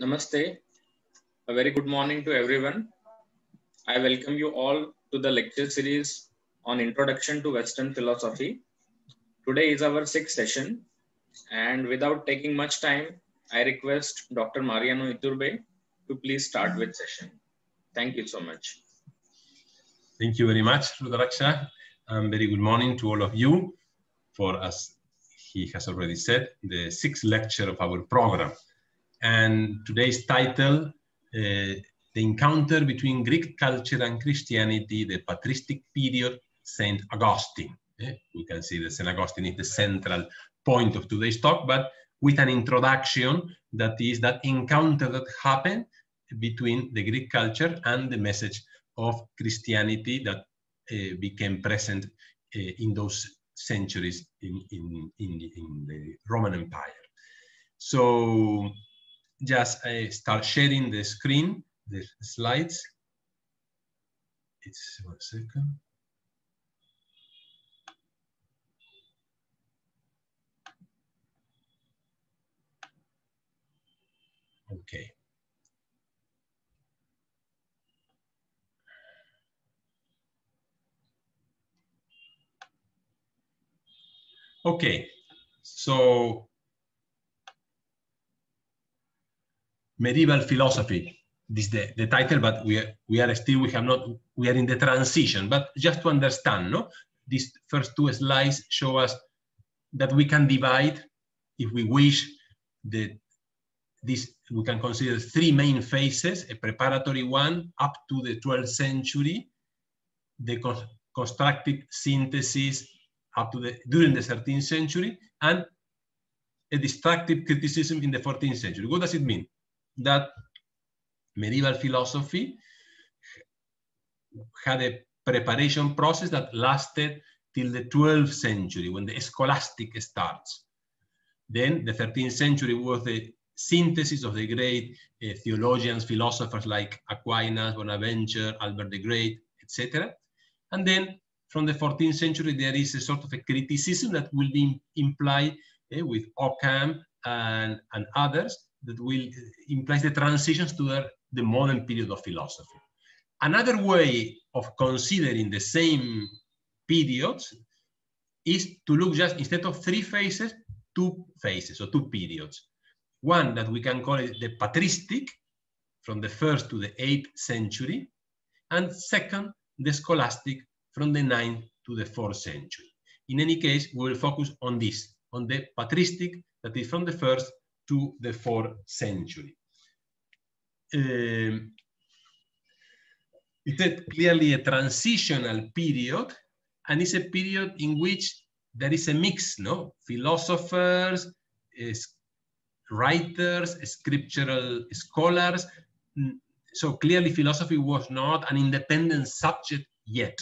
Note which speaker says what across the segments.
Speaker 1: Namaste. A very good morning to everyone. I welcome you all to the lecture series on Introduction to Western Philosophy. Today is our sixth session, and without taking much time, I request Dr. Mariano Iturbe to please start with session. Thank you so much.
Speaker 2: Thank you very much, Rudraksha. And um, very good morning to all of you for, as he has already said, the sixth lecture of our program. And today's title, uh, The Encounter Between Greek Culture and Christianity, the Patristic Period, St. Augustine. Eh? We can see that St. Augustine is the central point of today's talk, but with an introduction that is that encounter that happened between the Greek culture and the message of Christianity that uh, became present uh, in those centuries in, in, in, in, the Roman Empire. So just uh, start sharing the screen, the slides. It's one second. Okay. Okay, so medieval philosophy. This is the, the title, but we are, we are still, we have not, we are in the transition. But just to understand, no, these first two slides show us that we can divide, if we wish, the this we can consider three main phases: a preparatory one up to the 12th century, the constructive synthesis up to the during the 13th century, and a destructive criticism in the 14th century. What does it mean? That medieval philosophy had a preparation process that lasted till the 12th century when the scholastic starts. Then the 13th century was the synthesis of the great uh, theologians, philosophers like Aquinas, Bonaventure, Albert the Great, etc. And then from the 14th century, there is a sort of a criticism that will be implied uh, with Occam and, and others that will imply the transitions to the, the modern period of philosophy. Another way of considering the same periods is to look just instead of three phases, two phases or two periods. One that we can call it the patristic, from the first to the eighth century, and second, the scholastic from the ninth to the fourth century. In any case, we will focus on this, on the patristic that is from the first to the fourth century. Um, it's clearly a transitional period, and it's a period in which there is a mix, no? Philosophers, writers, scriptural scholars. So clearly philosophy was not an independent subject yet.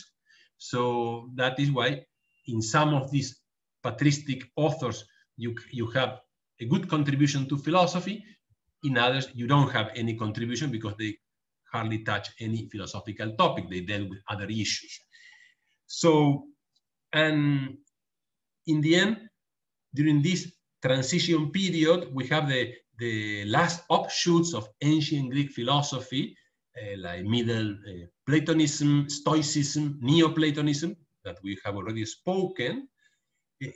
Speaker 2: So that is why in some of these patristic authors, you, you have a good contribution to philosophy. In others, you don't have any contribution because they hardly touch any philosophical topic. They deal with other issues. So, and in the end, during this transition period, we have the, the last offshoots of ancient Greek philosophy, uh, like Middle uh, Platonism, Stoicism, Neoplatonism, that we have already spoken, uh,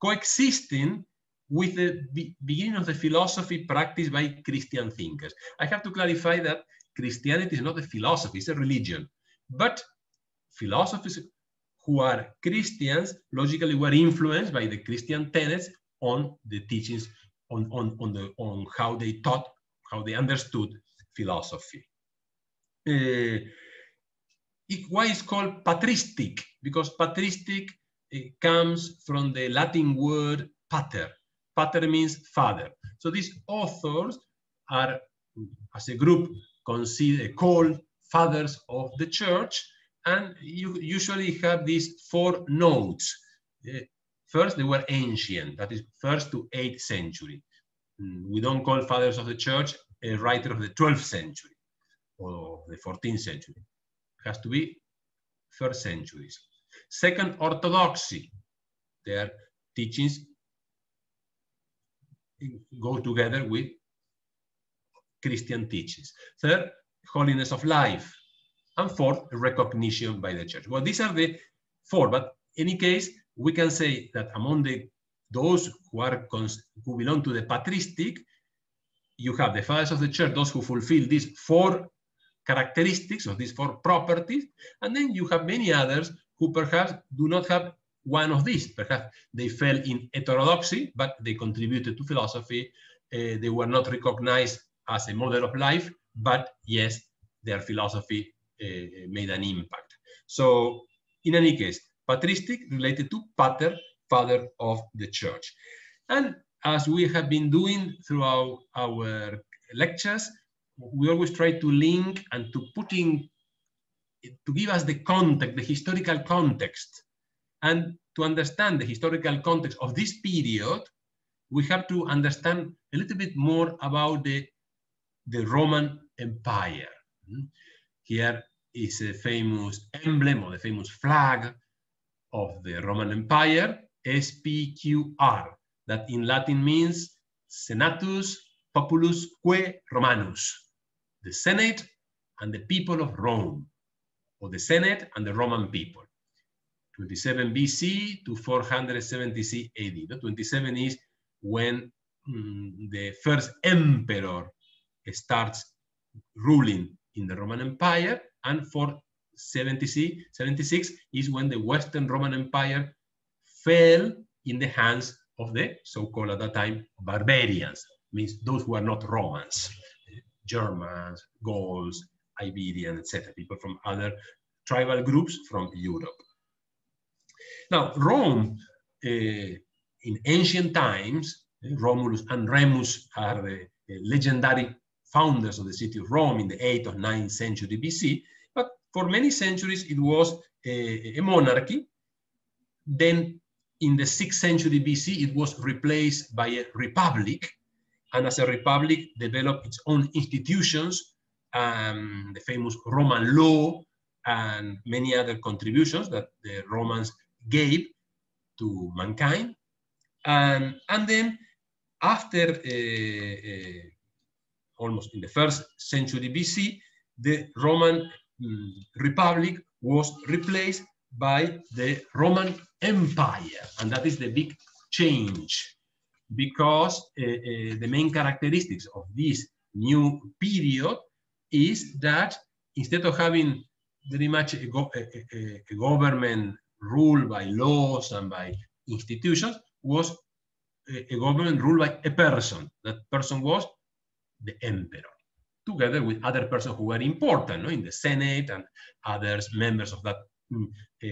Speaker 2: coexisting with the be beginning of the philosophy practiced by Christian thinkers. I have to clarify that Christianity is not a philosophy, it's a religion. But philosophers who are Christians logically were influenced by the Christian tenets on the teachings on, on, on, the, on how they taught, how they understood philosophy. Uh, it, why is called patristic? Because patristic comes from the Latin word pater. Pater means father. So these authors are, as a group, considered called fathers of the church, and you usually have these four nodes. Uh, First, they were ancient, that is first to eighth century. Mm, we don't call fathers of the church a writer of the 12th century or the 14th century. It has to be first centuries. Second, orthodoxy. Their teachings go together with Christian teachings. Third, holiness of life. And fourth, recognition by the church. Well, these are the four, but in any case, we can say that among the those who are who belong to the patristic, you have the fathers of the church, those who fulfill these four characteristics of these four properties, and then you have many others who perhaps do not have one of these. Perhaps they fell in heterodoxy, but they contributed to philosophy. Uh, they were not recognized as a model of life, but yes, their philosophy uh, made an impact. So in any case, patristic related to pater, father of the church. And as we have been doing throughout our lectures, we always try to link and to put in, to give us the context, the historical context. And to understand the historical context of this period, we have to understand a little bit more about the, the Roman Empire. Hmm? Here is a famous emblem or the famous flag of the Roman Empire, SPQR, that in Latin means Senatus Populus Que Romanus, the Senate and the people of Rome, or the Senate and the Roman people. 27 BC to 470 AD. The 27 is when mm, the first emperor starts ruling in the Roman Empire, and 476 is when the Western Roman Empire fell in the hands of the so-called at that time barbarians, means those who are not Romans, Germans, Gauls, Iberian, etc., people from other tribal groups from Europe. Now, Rome, uh, in ancient times, uh, Romulus and Remus are the uh, legendary founders of the city of Rome in the 8th or 9th century BC, but for many centuries it was a, a monarchy. Then in the 6th century BC, it was replaced by a republic, and as a republic developed its own institutions, um, the famous Roman law, and many other contributions that the Romans gave to mankind. And, and then after uh, uh, almost in the first century BC, the Roman um, Republic was replaced by the Roman Empire. And that is the big change because uh, uh, the main characteristics of this new period is that instead of having very much a, go a, a, a government ruled by laws and by institutions was a, government ruled by a person. That person was the emperor, together with other persons who were important no? in the Senate and others, members of that uh,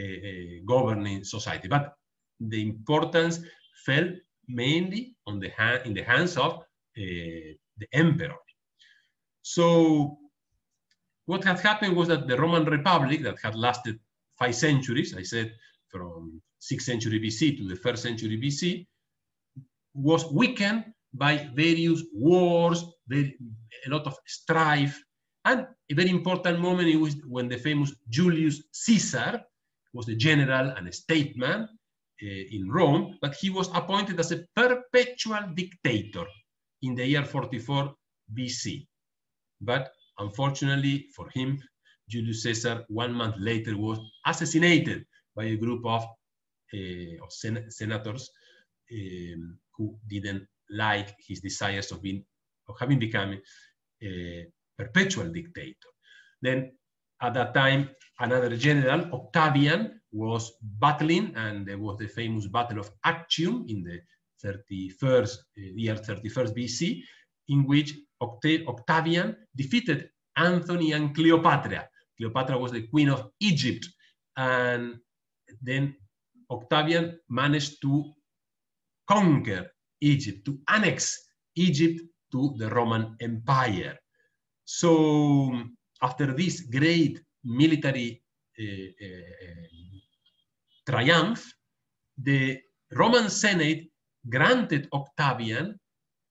Speaker 2: governing society. But the importance fell mainly on the hand, in the hands of uh, the emperor. So what had happened was that the Roman Republic that had lasted five centuries, I said from 6th century BC to the 1st century BC, was weakened by various wars, very, a lot of strife, and a very important moment was when the famous Julius Caesar was a general and a statesman uh, in Rome, but he was appointed as a perpetual dictator in the year 44 BC. But unfortunately for him, Julius Caesar, one month later, was assassinated by a group of, uh, of sen senators um, who didn't like his desires of, being, of having become a perpetual dictator. Then at that time, another general, Octavian, was battling, and there was the famous Battle of Actium in the 31st, uh, year 31st BC, in which Octa Octavian defeated Antony and Cleopatra Cleopatra was the queen of Egypt. And then Octavian managed to conquer Egypt, to annex Egypt to the Roman Empire. So after this great military uh, uh, triumph, the Roman Senate granted Octavian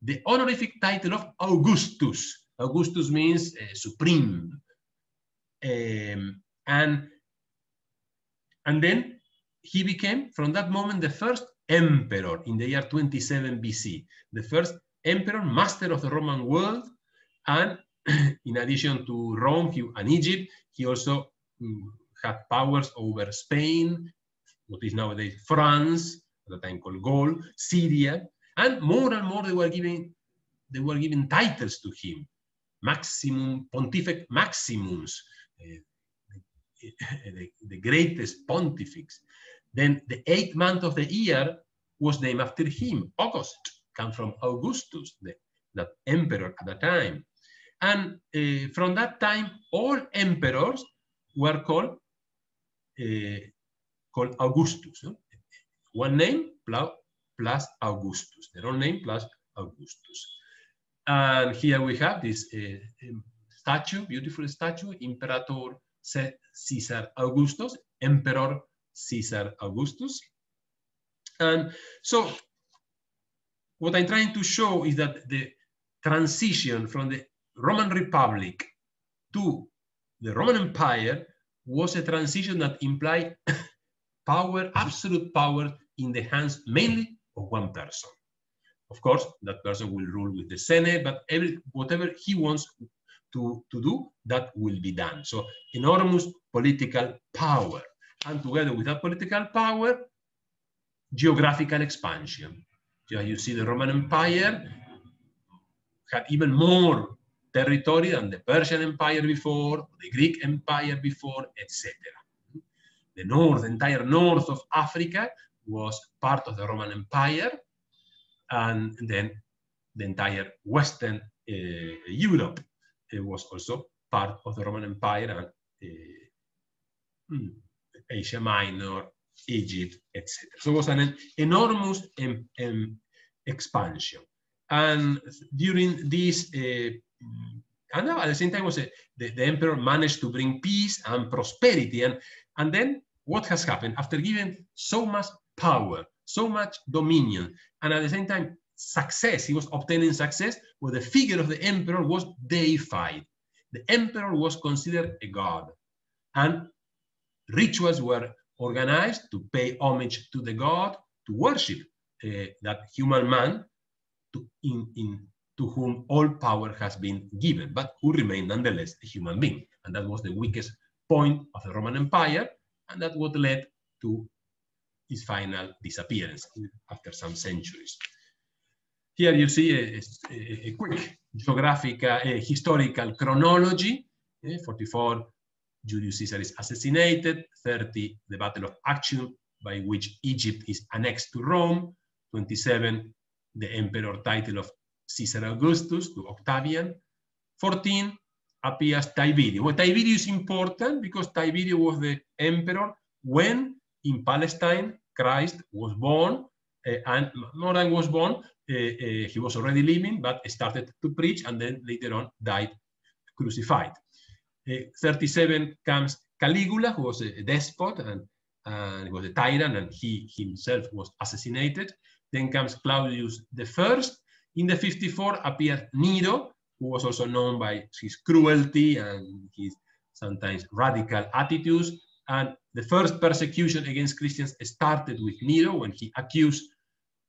Speaker 2: the honorific title of Augustus. Augustus means uh, supreme, um, and, and then he became, from that moment, the first emperor in the year 27 BC, the first emperor, master of the Roman world, And in addition to Rome and Egypt, he also um, had powers over Spain, what is nowadays France, at the time called Gaul, Syria, and more and more they were giving they were giving titles to him, maximum pontifex maximus, uh, the, the, greatest pontifex. Then the eighth month of the year was named after him. August come from Augustus, the, that emperor at the time. And uh, from that time, all emperors were called uh, called Augustus. One name plus Augustus, their own name plus Augustus. And here we have this uh, statue, beautiful statue, Imperator Caesar Augustus, Emperor Caesar Augustus. And so what I'm trying to show is that the transition from the Roman Republic to the Roman Empire was a transition that implied power, absolute power in the hands mainly of one person. Of course, that person will rule with the Senate, but every, whatever he wants to, to do, that will be done. So enormous political power. And together with that political power, geographical expansion. You see the Roman Empire had even more territory than the Persian Empire before, the Greek Empire before, etc. The north, the entire north of Africa was part of the Roman Empire, and then the entire Western uh, Europe uh, was also part of the Roman Empire and uh, Asia Minor, Egypt, etc. So it was an enormous expansion. And during this, uh, and at the same time, was a, the, the emperor managed to bring peace and prosperity. And, and then what has happened? After giving so much power, so much dominion, and at the same time, success, he was obtaining success, where the figure of the emperor was deified. The emperor was considered a god. And rituals were organized to pay homage to the god, to worship uh, that human man to, in, in, to whom all power has been given, but who remained nonetheless a human being. And that was the weakest point of the Roman Empire, and that what led to his final disappearance after some centuries. Here you see a, a, a quick geographical, a historical chronology. Eh, 44, Julius Caesar is assassinated. 30, the Battle of Actium, by which Egypt is annexed to Rome. 27, the emperor title of Caesar Augustus to Octavian. 14, appears Tiberius. Well, Tiberius is important because Tiberius was the emperor when in Palestine Christ was born, uh, and than was born, Uh, uh, he was already living, but started to preach and then later on died crucified. Uh, 37 comes Caligula, who was a, despot and, was a tyrant, and he himself was assassinated. Then comes Claudius First. In the 54 appears Nero, who was also known by his cruelty and his sometimes radical attitudes. And the first persecution against Christians started with Nero when he accused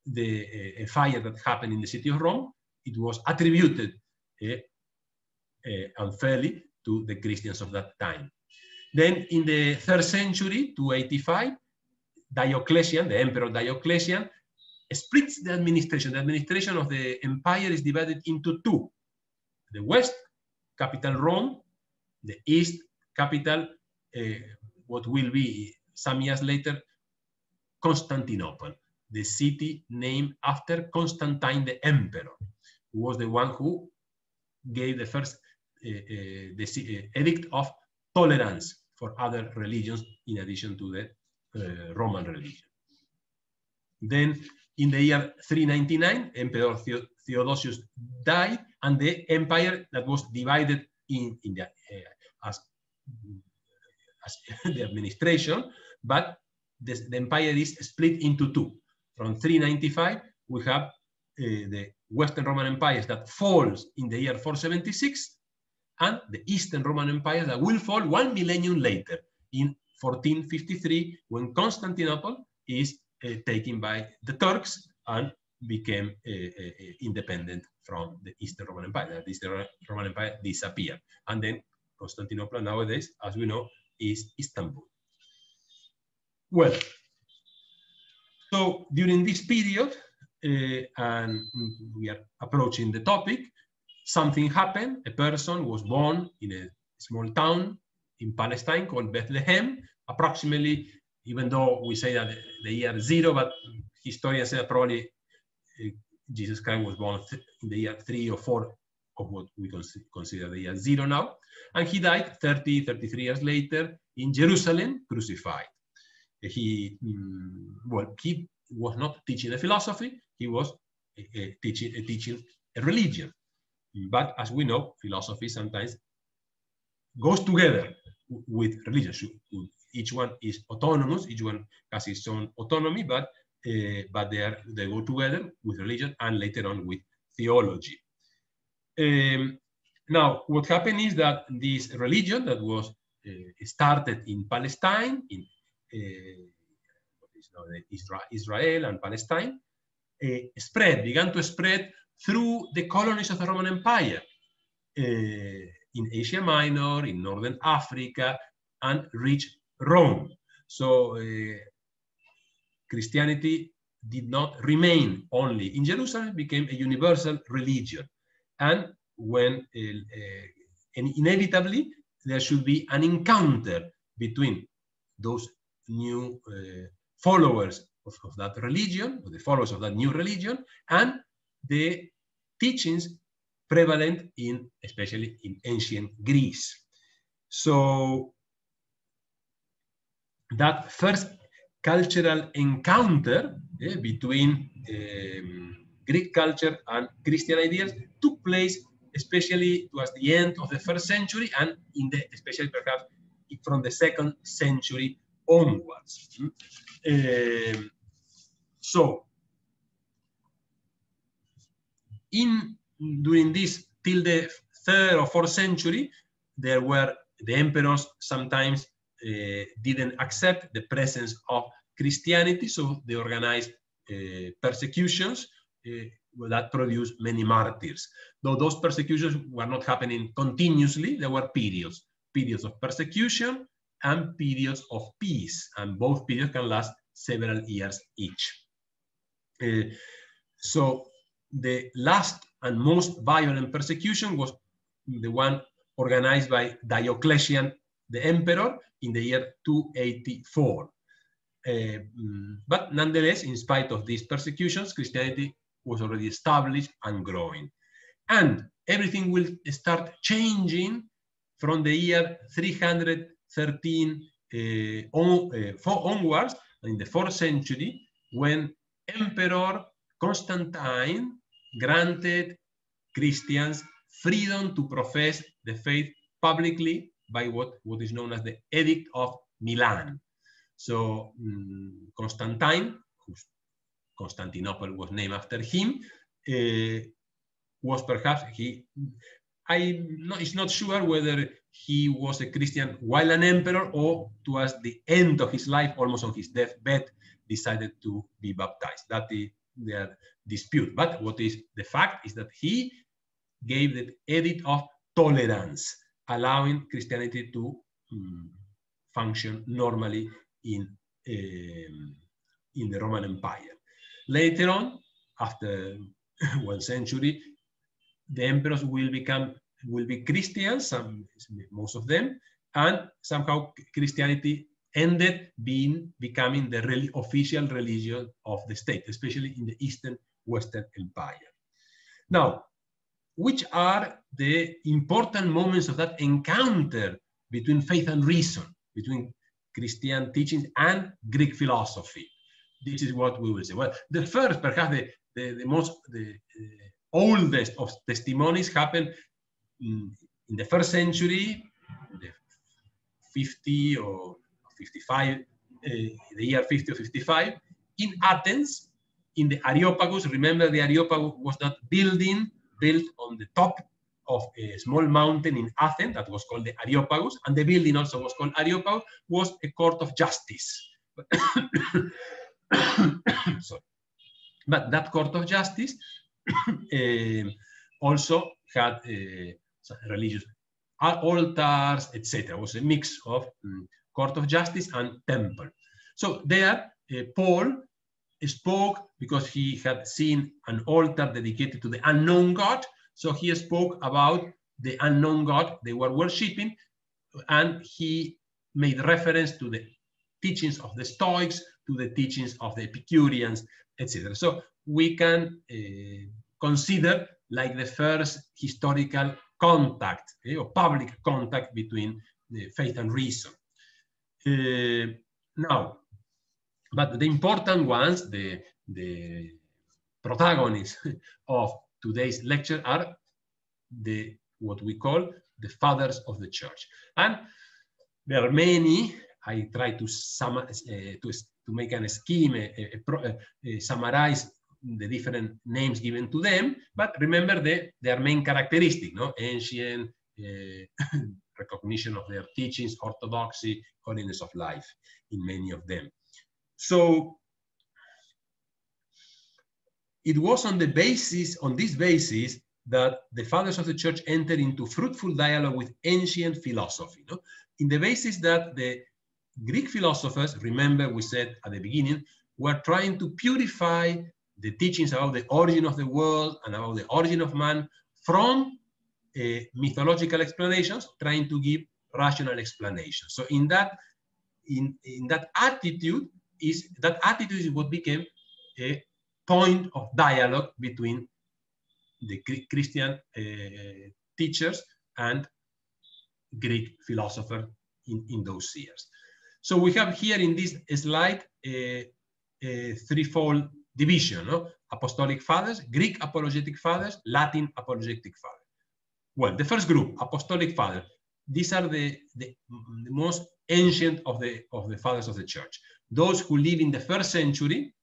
Speaker 2: the uh, fire that happened in the city of Rome. It was attributed uh, uh, unfairly to the Christians of that time. Then in the third century, 285, Diocletian, the emperor Diocletian, splits the administration. The administration of the empire is divided into two. The west, capital Rome, the east, capital, uh, what will be some years later, Constantinople, the city named after Constantine the emperor, who was the one who gave the first uh, uh, the uh, edict of tolerance for other religions in addition to the uh, Roman religion. Then in the year 399, Emperor Theodosius died, and the empire that was divided in, in the, as, as the administration, but the, the, empire is split into two. From 395, we have uh, the Western Roman Empire that falls in the year 476, and the Eastern Roman Empire that will fall one millennium later in 1453 when Constantinople is uh, taken by the Turks and became uh, uh, independent from the Eastern Roman Empire. The Eastern Roman Empire disappeared. And then Constantinople nowadays, as we know, is Istanbul. Well, so during this period, uh, and we are approaching the topic, something happened. A person was born in a small town in Palestine called Bethlehem, approximately, even though we say that the year zero, but historians say probably uh, Jesus Christ was born in the year three or four of what we consider the year zero now. And he died 30, 33 years later in Jerusalem, crucified. He, mm, well, he was not teaching a philosophy, he was teaching, teaching a religion. But as we know, philosophy sometimes goes together with religion. Each one is autonomous, each one has its own autonomy, but, uh, but they, are, they go together with religion and later on with theology. Um, now, what happened is that this religion that was uh, started in Palestine, in Israel and Palestine, uh, spread, began to spread through the colonies of the Roman Empire uh, in Asia Minor, in Northern Africa, and reached Rome. So uh, Christianity did not remain only in Jerusalem, it became a universal religion. And when uh, uh, and inevitably there should be an encounter between those new uh, followers of, of, that religion, the followers of that new religion, and the teachings prevalent in, especially in ancient Greece. So that first cultural encounter eh, between um, Greek culture and Christian ideas took place especially towards the end of the first century and in the, especially perhaps from the second century onwards. Um, so, in during this till the third or fourth century, there were the emperors sometimes uh, didn't accept the presence of Christianity, so they organized uh, persecutions uh, that produced many martyrs. Though those persecutions were not happening continuously, there were periods, periods of persecution and periods of peace, and both periods can last several years each. Uh, so the last and most violent persecution was the one organized by Diocletian, the emperor, in the year 284. Uh, eh, but nonetheless, in spite of these persecutions, Christianity was already established and growing. And everything will start changing from the year 300 13 eh, on, eh, onwards, in the 4th century, when Emperor Constantine granted Christians freedom to profess the faith publicly by what, what is known as the Edict of Milan. So um, Constantine, whose Constantinople was named after him, uh, was perhaps he. I'm not, it's not sure whether he was a Christian while an emperor or towards the end of his life, almost on his deathbed, decided to be baptized. That is their dispute. But what is the fact is that he gave the edit of tolerance, allowing Christianity to um, function normally in, um, in the Roman Empire. Later on, after one century, the emperors will become will be Christians, some, most of them, and somehow Christianity ended being becoming the really official religion of the state, especially in the Eastern Western Empire. Now, which are the important moments of that encounter between faith and reason, between Christian teachings and Greek philosophy? this is what we will say. Well, the first, perhaps the, the, the most, the uh, oldest of testimonies happened in, in, the first century, the 50 or 55, uh, the year 50 or 55, in Athens, in the Areopagus. Remember, the Areopagus was that building built on the top of a small mountain in Athens that was called the Areopagus, and the building also was called Areopagus, was a court of justice. Sorry. But that court of justice uh, also had uh, religious altars, etc. It was a mix of um, court of justice and temple. So there, uh, Paul spoke because he had seen an altar dedicated to the unknown God. So he spoke about the unknown God they were worshipping, and he made reference to the teachings of the Stoics, to the teachings of the Epicureans, etc. So we can uh, consider like the first historical contact eh, or public contact between faith and reason. Uh, now, but the important ones, the, the protagonists of today's lecture are the what we call the fathers of the church. And there are many, I try to, sum, uh, to, to make an scheme, uh, summarize the different names given to them, but remember the, their main characteristic, no? ancient, uh, recognition of their teachings, orthodoxy, holiness of life in many of them. So it was on the basis, on this basis, that the fathers of the church entered into fruitful dialogue with ancient philosophy. No? In the basis that the Greek philosophers, remember we said at the beginning, were trying to purify the teachings about the origin of the world and about the origin of man from uh, mythological explanations, trying to give rational explanations. So in that, in, in that attitude is that attitude is what became a point of dialogue between the Christian uh, teachers and Greek philosopher in, in those years. So we have here in this slide a, a threefold division, no? Apostolic fathers, Greek apologetic fathers, Latin apologetic fathers. Well, the first group, apostolic fathers, these are the, the, the, most ancient of the, of the fathers of the church. Those who live in the first century,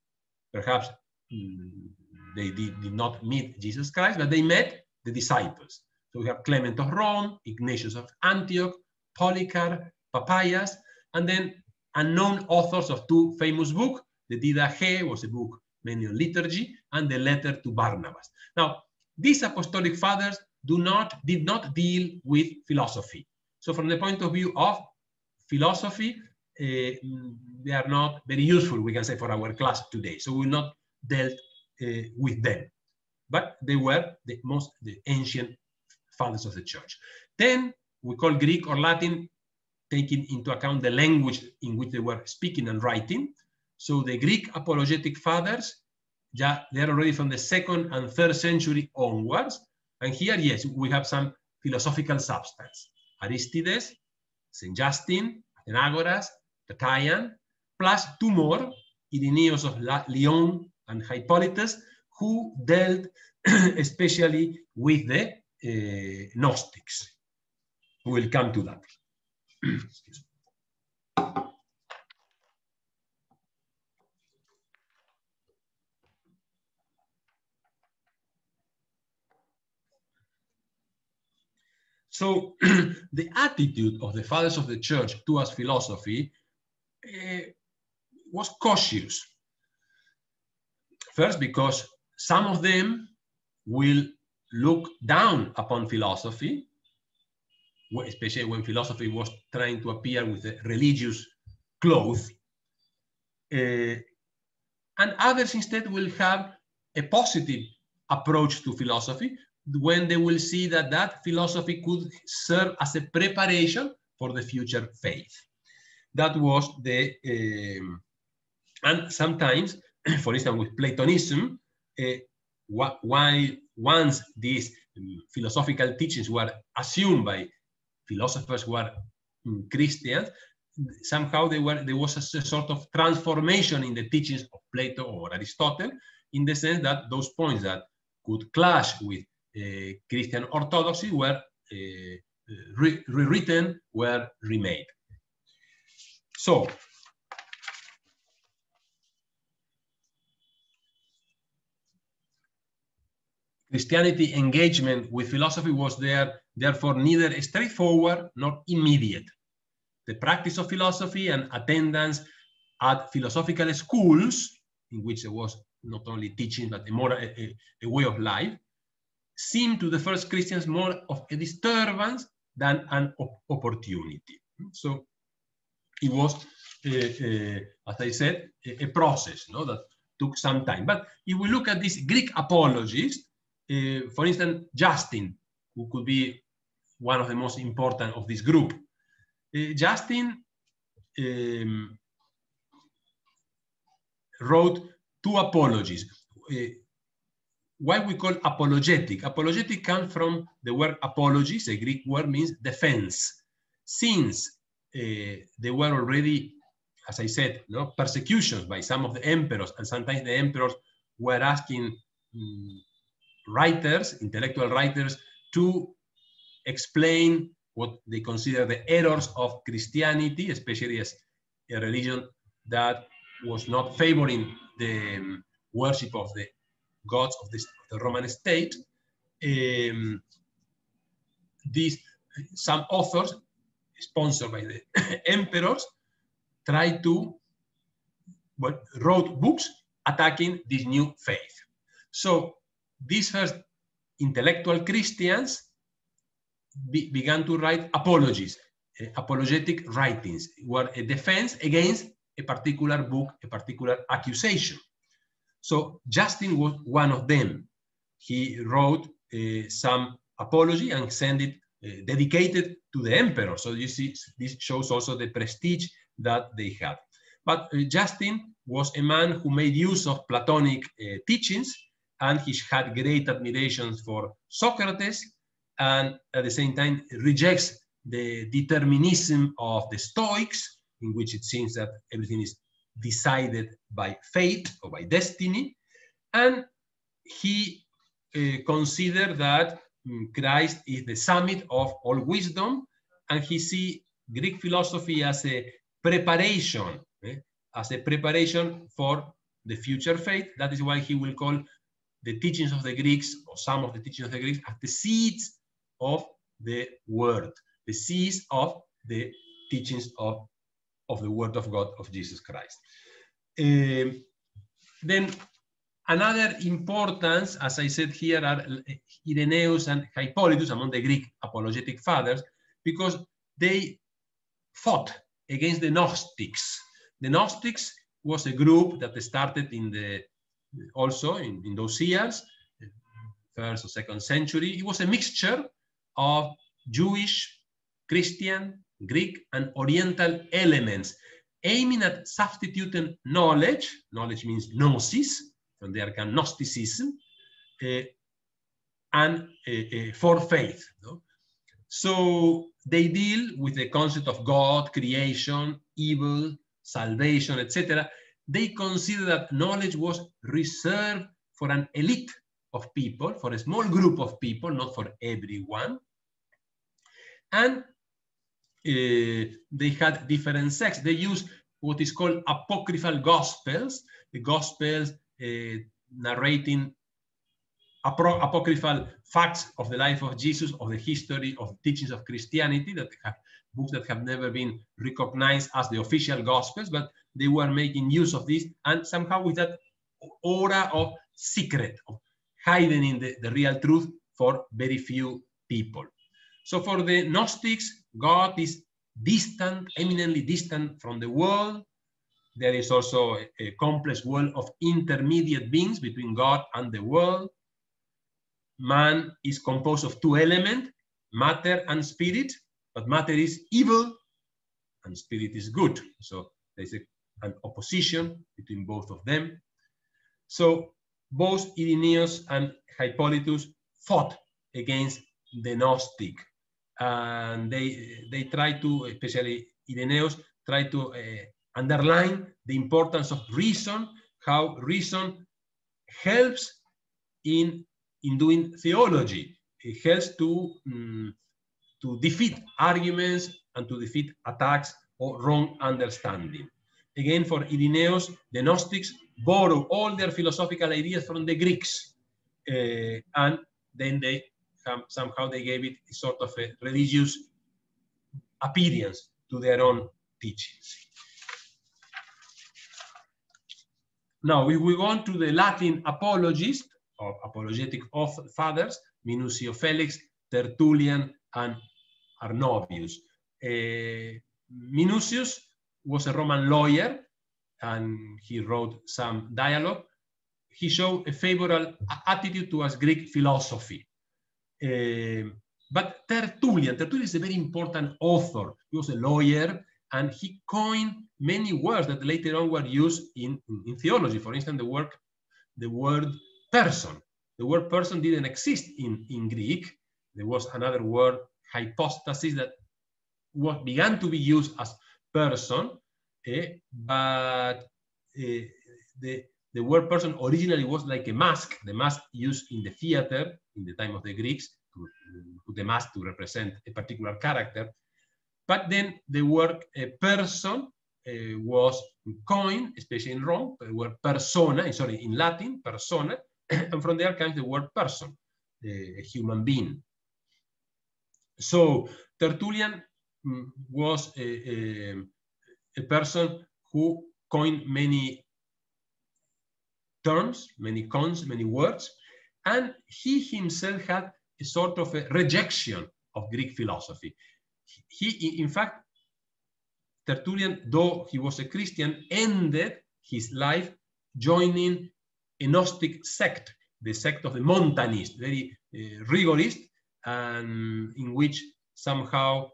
Speaker 2: perhaps mm, they did, did not meet Jesus Christ, but they met the disciples. So we have Clement of Rome, Ignatius of Antioch, Polycarp, Papias, and then unknown authors of two famous books. The Didache was a book on liturgy, and the letter to Barnabas. Now, these apostolic fathers do not, did not deal with philosophy. So from the point of view of philosophy, uh, they are not very useful, we can say, for our class today. So we not dealt uh, with them. But they were the most the ancient fathers of the church. Then we call Greek or Latin, taking into account the language in which they were speaking and writing. So the Greek apologetic fathers, yeah, they're already from the second and third century onwards. And here, yes, we have some philosophical substance. Aristides, St. Justin, Athenagoras, Tertullian, plus two more, Irenaeus of Lyon and Hippolytus, who dealt especially with the uh, Gnostics. We will come to that. So the attitude of the fathers of the church towards philosophy uh, was cautious. First, because some of them will look down upon philosophy, especially when philosophy was trying to appear with a religious clothes. Uh, and others instead will have a positive approach to philosophy when they will see that that philosophy could serve as a preparation for the future faith. That was the, um, and sometimes, for instance, with Platonism, uh, while once these um, philosophical teachings were assumed by philosophers who are um, Christians, somehow were, there was a, a sort of transformation in the teachings of Plato or Aristotle, in the sense that those points that could clash with Christian orthodoxy were uh, re rewritten, were remade. So, Christianity engagement with philosophy was there, therefore neither straightforward nor immediate. The practice of philosophy and attendance at philosophical schools, in which there was not only teaching, but a more a, a way of life, seemed to the first Christians more of a disturbance than an op opportunity. So it was, uh, uh, as I said, a, process no, that took some time. But if we look at these Greek apologists, uh, for instance, Justin, who could be one of the most important of this group, uh, Justin um, wrote two apologies. Uh, why we call apologetic. Apologetic comes from the word apologies, a Greek word means defense. Since uh, there were already, as I said, no, persecutions by some of the emperors, and sometimes the emperors were asking um, writers, intellectual writers, to explain what they consider the errors of Christianity, especially as a religion that was not favoring the um, worship of the gods of, this, the Roman state. Um, these some authors, sponsored by the emperors, tried to well, wrote books attacking this new faith. So these first intellectual Christians be, began to write apologies, uh, apologetic writings, were a defense against a particular book, a particular accusation. So Justin was one of them. He wrote uh, some apology and sent it uh, dedicated to the emperor. So you see, this shows also the prestige that they had. But uh, Justin was a man who made use of Platonic uh, teachings and he had great admiration for Socrates and at the same time rejects the determinism of the Stoics, in which it seems that everything is decided by fate or by destiny. And he uh, considered that um, Christ is the summit of all wisdom, and he see Greek philosophy as a preparation, eh, as a preparation for the future faith. That is why he will call the teachings of the Greeks, or some of the teachings of the Greeks, as the seeds of the word, the seeds of the teachings of, of the word of God of Jesus Christ. Um, then another importance, as I said here, are Irenaeus and Hippolytus among the Greek apologetic fathers, because they fought against the Gnostics. The Gnostics was a group that started in the also in, in those years, first or second century. It was a mixture of Jewish, Christian, Greek, and Oriental elements, aiming at substituting knowledge, knowledge means gnosis, from there can Gnosticism, uh, and uh, for faith. No? So they deal with the concept of God, creation, evil, salvation, etc. They consider that knowledge was reserved for an elite of people, for a small group of people, not for everyone. And they had different sects. They used what is called apocryphal gospels, the gospels uh, narrating apocryphal facts of the life of Jesus, of the history of teachings of Christianity, that have books that have never been recognized as the official gospels, but they were making use of this and somehow with that aura of secret, of hiding in the, the real truth for very few people. So for the Gnostics, God is distant, eminently distant from the world. There is also a, a complex world of intermediate beings between God and the world. Man is composed of two elements, matter and spirit, but matter is evil and spirit is good. So there's a, an opposition between both of them. So both Irenaeus and Hippolytus fought against the Gnostic and they they try to, especially Irenaeus, try to uh, underline the importance of reason, how reason helps in in doing theology. It helps to um, to defeat arguments and to defeat attacks or wrong understanding. Again, for Irenaeus, the Gnostics borrow all their philosophical ideas from the Greeks, uh, and then they somehow they gave it a sort of a religious appearance to their own teachings. Now, if we go on to the Latin apologists or apologetic fathers, Minucius Felix, Tertullian, and Arnobius. Uh, Minucius was a Roman lawyer and he wrote some dialogue. He showed a favorable attitude towards Greek philosophy. Uh, but Tertullian, Tertullian is a very important author. He was a lawyer and he coined many words that later on were used in, in, in theology. For instance, the word, the word person. The word person didn't exist in, in Greek. There was another word, hypostasis, that was, began to be used as person, eh, but eh, the, the word person originally was like a mask, the mask used in the theater in the time of the Greeks to put the mask to represent a particular character. But then the word a person uh, was coined, especially in Rome, the word persona, sorry, in Latin, persona, and from there comes the word person, a human being. So Tertullian mm, was a, a, a person who coined many terms, many cons, many words, and he himself had a sort of a rejection of Greek philosophy. He, in fact, Tertullian, though he was a Christian, ended his life joining a Gnostic sect, the sect of the Montanists, very uh, rigorist, and in which somehow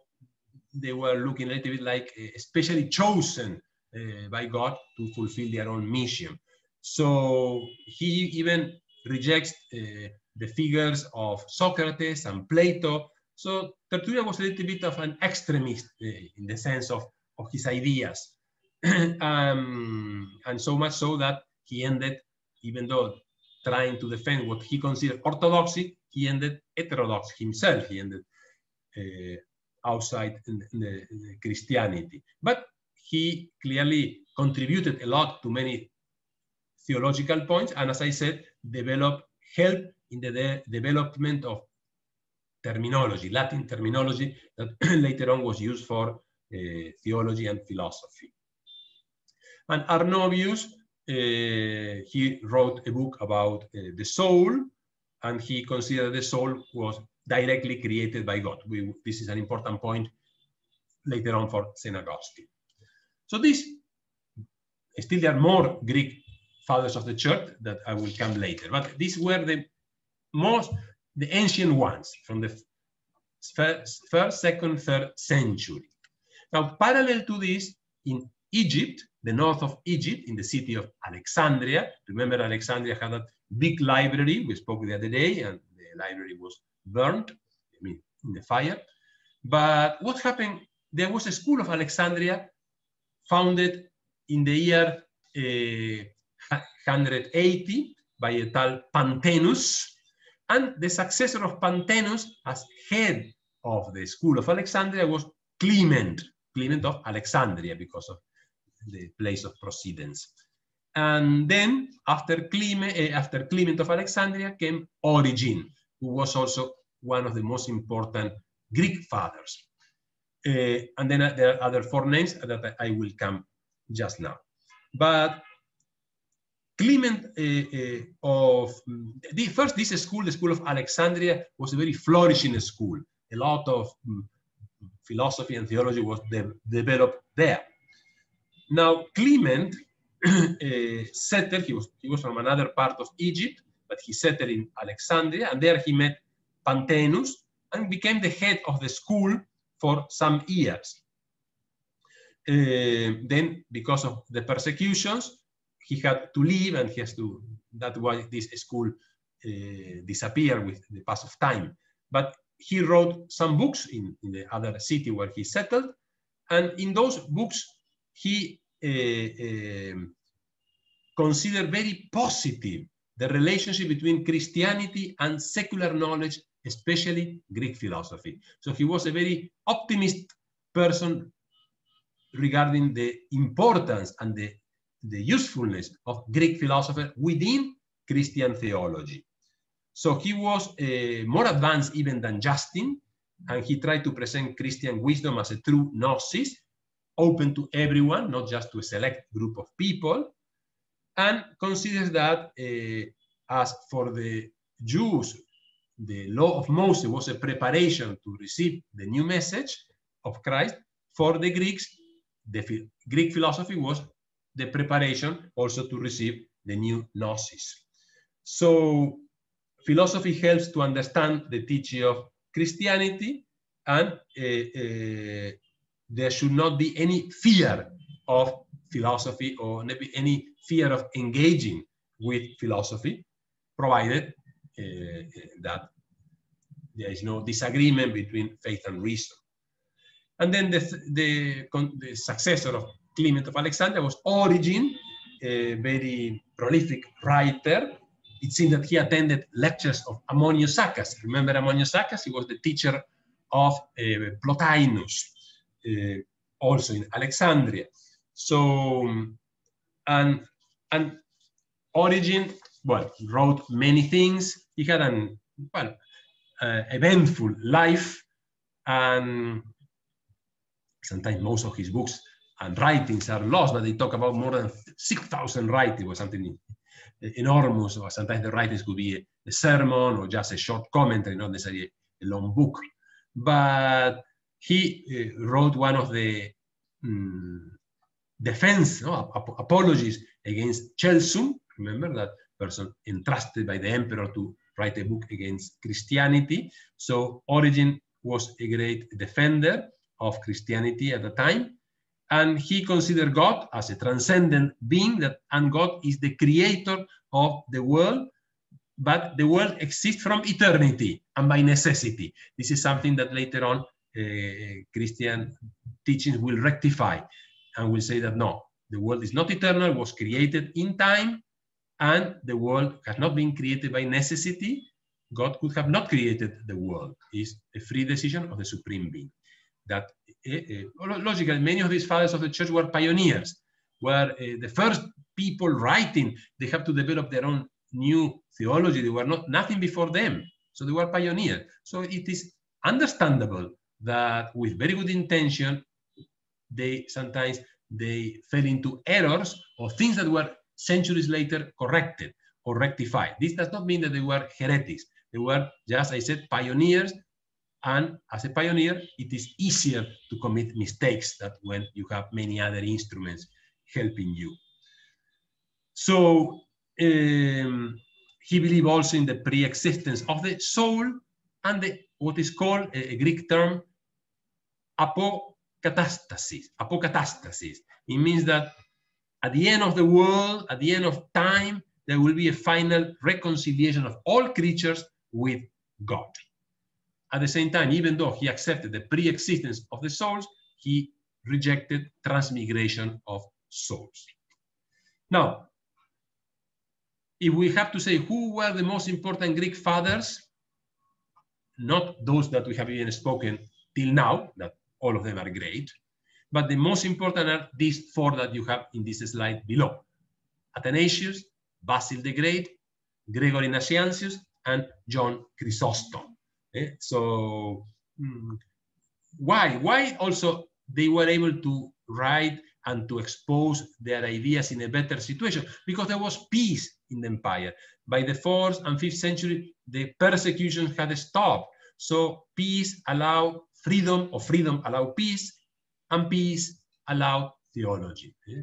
Speaker 2: they were looking a little bit like uh, especially chosen uh, by God to fulfill their own mission. So he even rejects uh, the figures of Socrates and Plato. So Tertullian was a little bit of an extremist uh, in the sense of, of his ideas. um, and so much so that he ended, even though trying to defend what he considered orthodoxy, he ended heterodox himself. He ended uh, outside in the, in the Christianity. But he clearly contributed a lot to many theological points, and as I said, developed help in the de development of terminology, Latin terminology that later on was used for uh, theology and philosophy. And Arnobius, uh, he wrote a book about uh, the soul, and he considered the soul was directly created by God. We, this is an important point later on for St. Augustine. So this, still there are more Greek fathers of the church that I will come later, but these were the most, the ancient ones from the first, first, second, third century. Now, parallel to this, in Egypt, the north of Egypt, in the city of Alexandria, remember Alexandria had a big library, we spoke the other day, and the library was burned, I mean, in the fire. But what happened, there was a school of Alexandria founded in the year uh, 180 by a tal Pantaenus, and the successor of Pantaenus as head of the school of Alexandria was Clement, Clement of Alexandria because of the place of proceedings. And then after Clement, uh, after Clement of Alexandria came Origen, who was also one of the most important Greek fathers. Uh, and then there are other four names that I will come just now. But Clement uh, uh, of the first this school, the school of Alexandria, was a very flourishing school. A lot of um, philosophy and theology was de developed there. Now Clement uh, settled. He was he was from another part of Egypt, but he settled in Alexandria, and there he met Pantaenus and became the head of the school for some years. Uh, then, because of the persecutions, he had to leave and he has to, that's why this school uh, disappeared with the pass of time. But he wrote some books in, in the other city where he settled. And in those books, he uh, um, considered very positive the relationship between Christianity and secular knowledge, especially Greek philosophy. So he was a very optimist person regarding the importance and the the usefulness of Greek philosopher within Christian theology. So he was uh, more advanced even than Justin, and he tried to present Christian wisdom as a true gnosis, open to everyone, not just to a select group of people. and considers that uh, as for the Jews, the law of Moses was a preparation to receive the new message of Christ. For the Greeks, the Greek philosophy was the preparation also to receive the new gnosis. So philosophy helps to understand the teaching of Christianity and uh, uh, there should not be any fear of philosophy or maybe any fear of engaging with philosophy, provided uh, that there is no disagreement between faith and reason. And then the, the, the successor of Clement of Alexandria was Origen, a very prolific writer. It seems that he attended lectures of Ammonius Saccas. Remember Ammonius Saccas? He was the teacher of uh, Plotinus, uh, also in Alexandria. So, and, and Origen, well, wrote many things. He had an, well, uh, eventful life and sometimes most of his books and writings are lost, but they talk about more than 6,000 writings or something enormous, or sometimes the writings could be a, sermon or just a short commentary, not necessarily a, long book. But he uh, wrote one of the um, defense, no, ap apologies against Celsum, remember that person entrusted by the emperor to write a book against Christianity. So Origen was a great defender of Christianity at the time. And he considered God as a transcendent being that, and God is the creator of the world, but the world exists from eternity and by necessity. This is something that later on uh, Christian teachings will rectify and will say that no, the world is not eternal, was created in time, and the world has not been created by necessity. God could have not created the world. It's a free decision of the supreme being. That logically, many of these fathers of the church were pioneers, were uh, the first people writing. They have to develop their own new theology. They were not nothing before them, so they were pioneers. So it is understandable that with very good intention, they sometimes they fell into errors or things that were centuries later corrected or rectified. This does not mean that they were heretics. They were, just I said, pioneers. And as a pioneer, it is easier to commit mistakes than when you have many other instruments helping you. So um, he believed also in the pre-existence of the soul and the, what is called a, a Greek term, apokatastasis. Apokatastasis. It means that at the end of the world, at the end of time, there will be a final reconciliation of all creatures with God. At the same time, even though he accepted the pre-existence of the souls, he rejected transmigration of souls. Now, if we have to say who were the most important Greek fathers, not those that we have even spoken till now, that all of them are great, but the most important are these four that you have in this slide below. Athanasius, Basil the Great, Gregory Nazianzus, and John Chrysostom. Eh? So mm, why? Why also they were able to write and to expose their ideas in a better situation? Because there was peace in the empire. By the fourth and fifth century, the persecution had stopped. So peace allowed freedom, or freedom allowed peace, and peace allowed theology. Eh?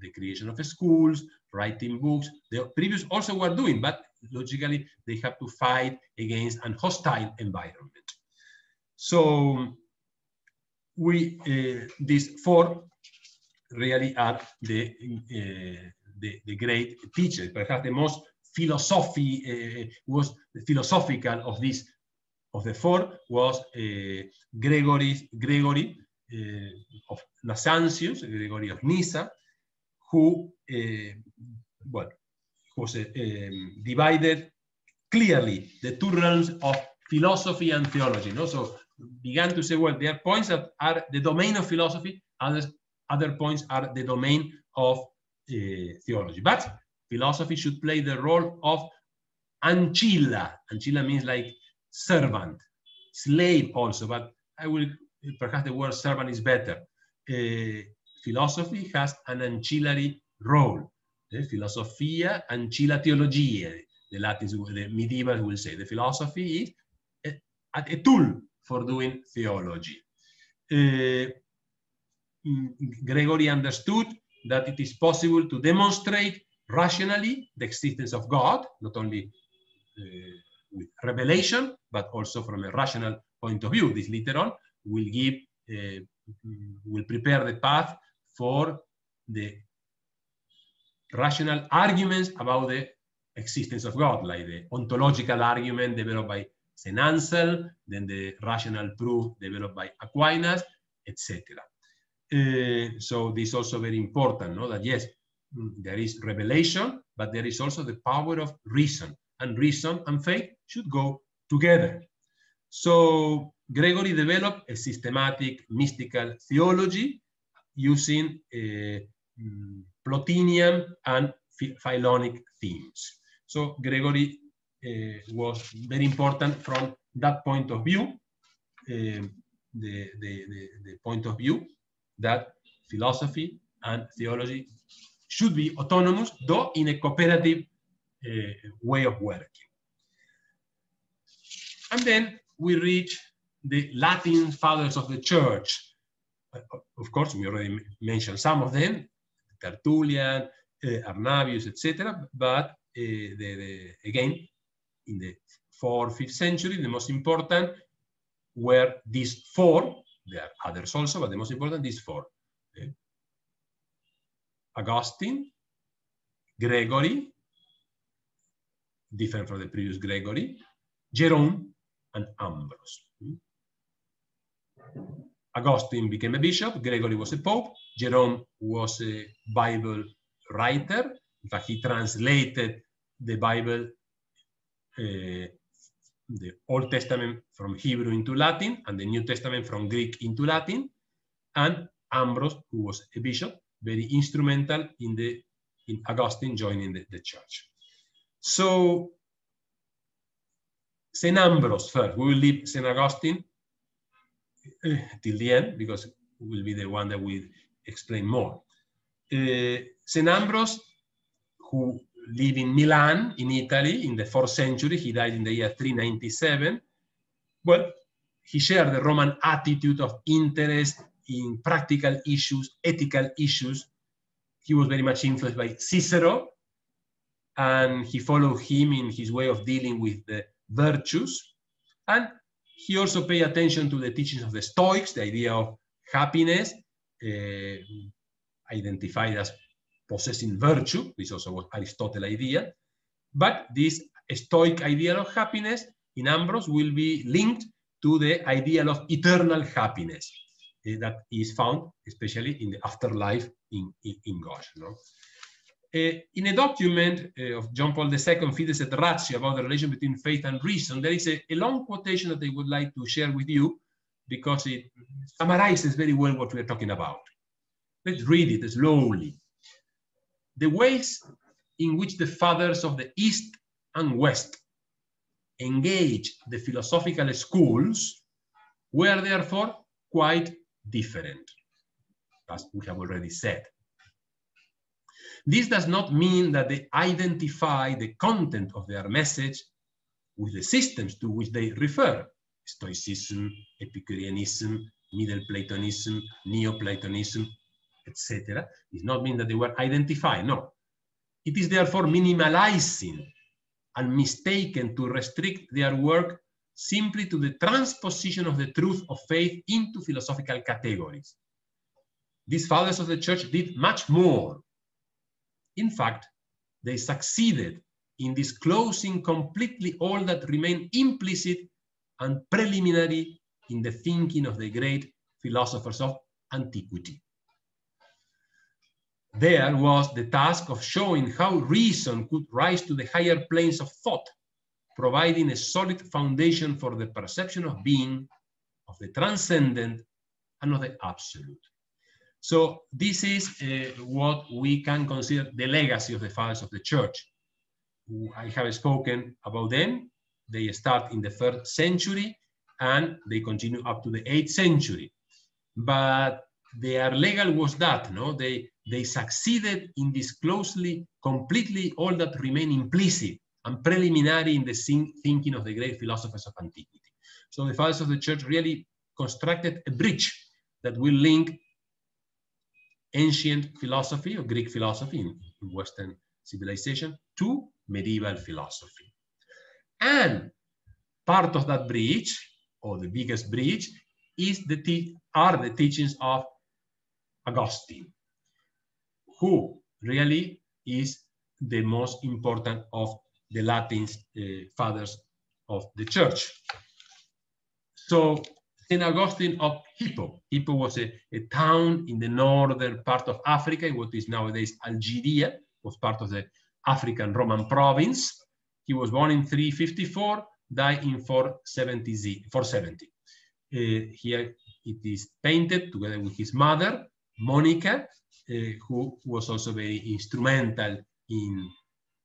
Speaker 2: The creation of schools, writing books. The previous also were doing, but logically they have to fight against an hostile environment. So we uh, these four really are the, uh, the, the great teachers. Perhaps the most philosophy uh, was philosophical of this of the four was uh, Gregory Gregory uh, of Nazianzus, Gregory of Nyssa, who uh, well um, divided clearly the two realms of philosophy and theology. No? So began to say, well, there are points that are the domain of philosophy, others, other points are the domain of uh, theology. But philosophy should play the role of ancilla. Ancilla means like servant, slave also, but I will, perhaps the word servant is better. Uh, philosophy has an ancillary role. The philosophia ancilla theologiae, the Latins, the medievals will say. The philosophy is a, a tool for doing theology. Uh, Gregory understood that it is possible to demonstrate rationally the existence of God, not only uh, with revelation, but also from a rational point of view. This later on will give, uh, will prepare the path for the rational arguments about the existence of God, like the ontological argument developed by St. Anselm, then the rational proof developed by Aquinas, etc. Uh, so this is also very important, no? that yes, there is revelation, but there is also the power of reason, and reason and faith should go together. So Gregory developed a systematic mystical theology using uh, Plotinian and Philonic themes. So Gregory uh, was very important from that point of view, uh, the, the, the, the, point of view that philosophy and theology should be autonomous, though in a cooperative uh, way of working. And then we reach the Latin fathers of the church. Of course, we already mentioned some of them, Tertullian, uh, Arnobius, etc. But uh, the, the, again, in the fourth, fifth century, the most important were these four. There are others also, but the most important, these four. Okay. Augustine, Gregory, different from the previous Gregory, Jerome, and Ambrose. Augustine became a bishop, Gregory was a pope, Jerome was a Bible writer. In fact, he translated the Bible, uh, the Old Testament from Hebrew into Latin and the New Testament from Greek into Latin. And Ambrose, who was a bishop, very instrumental in the in Augustine joining the, the church. So St. Ambrose first. We will leave St. Augustine till the end because it will be the one that we explain more. Uh, St. Ambrose, who lived in Milan, in Italy, in the fourth century, he died in the year 397. Well, he shared the Roman attitude of interest in practical issues, ethical issues. He was very much influenced by Cicero, and he followed him in his way of dealing with the virtues. And he also paid attention to the teachings of the Stoics, the idea of happiness, uh, identified as possessing virtue. This also was Aristotle's idea. But this Stoic ideal of happiness in Ambrose will be linked to the ideal of eternal happiness uh, that is found, especially in the afterlife in, in, in God. No? Uh, in a document uh, of John Paul II, Fides et Ratio, about the relation between faith and reason, there is a, a, long quotation that I would like to share with you because it summarizes very well what we're talking about. Let's read it slowly. The ways in which the fathers of the East and West engaged the philosophical schools were therefore quite different, as we have already said. This does not mean that they identify the content of their message with the systems to which they refer. Stoicism, Epicureanism, Middle Platonism, Neoplatonism, etc. Does not mean that they were identified, no. It is therefore minimalizing and mistaken to restrict their work simply to the transposition of the truth of faith into philosophical categories. These fathers of the church did much more in fact, they succeeded in disclosing completely all that remained implicit and preliminary in the thinking of the great philosophers of antiquity. There was the task of showing how reason could rise to the higher planes of thought, providing a solid foundation for the perception of being, of the transcendent, and of the absolute. So this is uh, what we can consider the legacy of the fathers of the church. I have spoken about them. They start in the third century and they continue up to the eighth century. But their legal was that, no? They, they succeeded in disclosing completely all that remain implicit and preliminary in the thinking of the great philosophers of antiquity. So the fathers of the church really constructed a bridge that will link ancient philosophy or Greek philosophy in, in Western civilization to medieval philosophy. And part of that bridge, or the biggest bridge, is the are the teachings of Augustine, who really is the most important of the Latin uh, fathers of the church. So St. Augustine of Hippo. Hippo was a, a, town in the northern part of Africa, what is nowadays Algeria, was part of the African Roman province. He was born in 354, died in 470. 470. Uh, here it is painted together with his mother, Monica, uh, who was also very instrumental in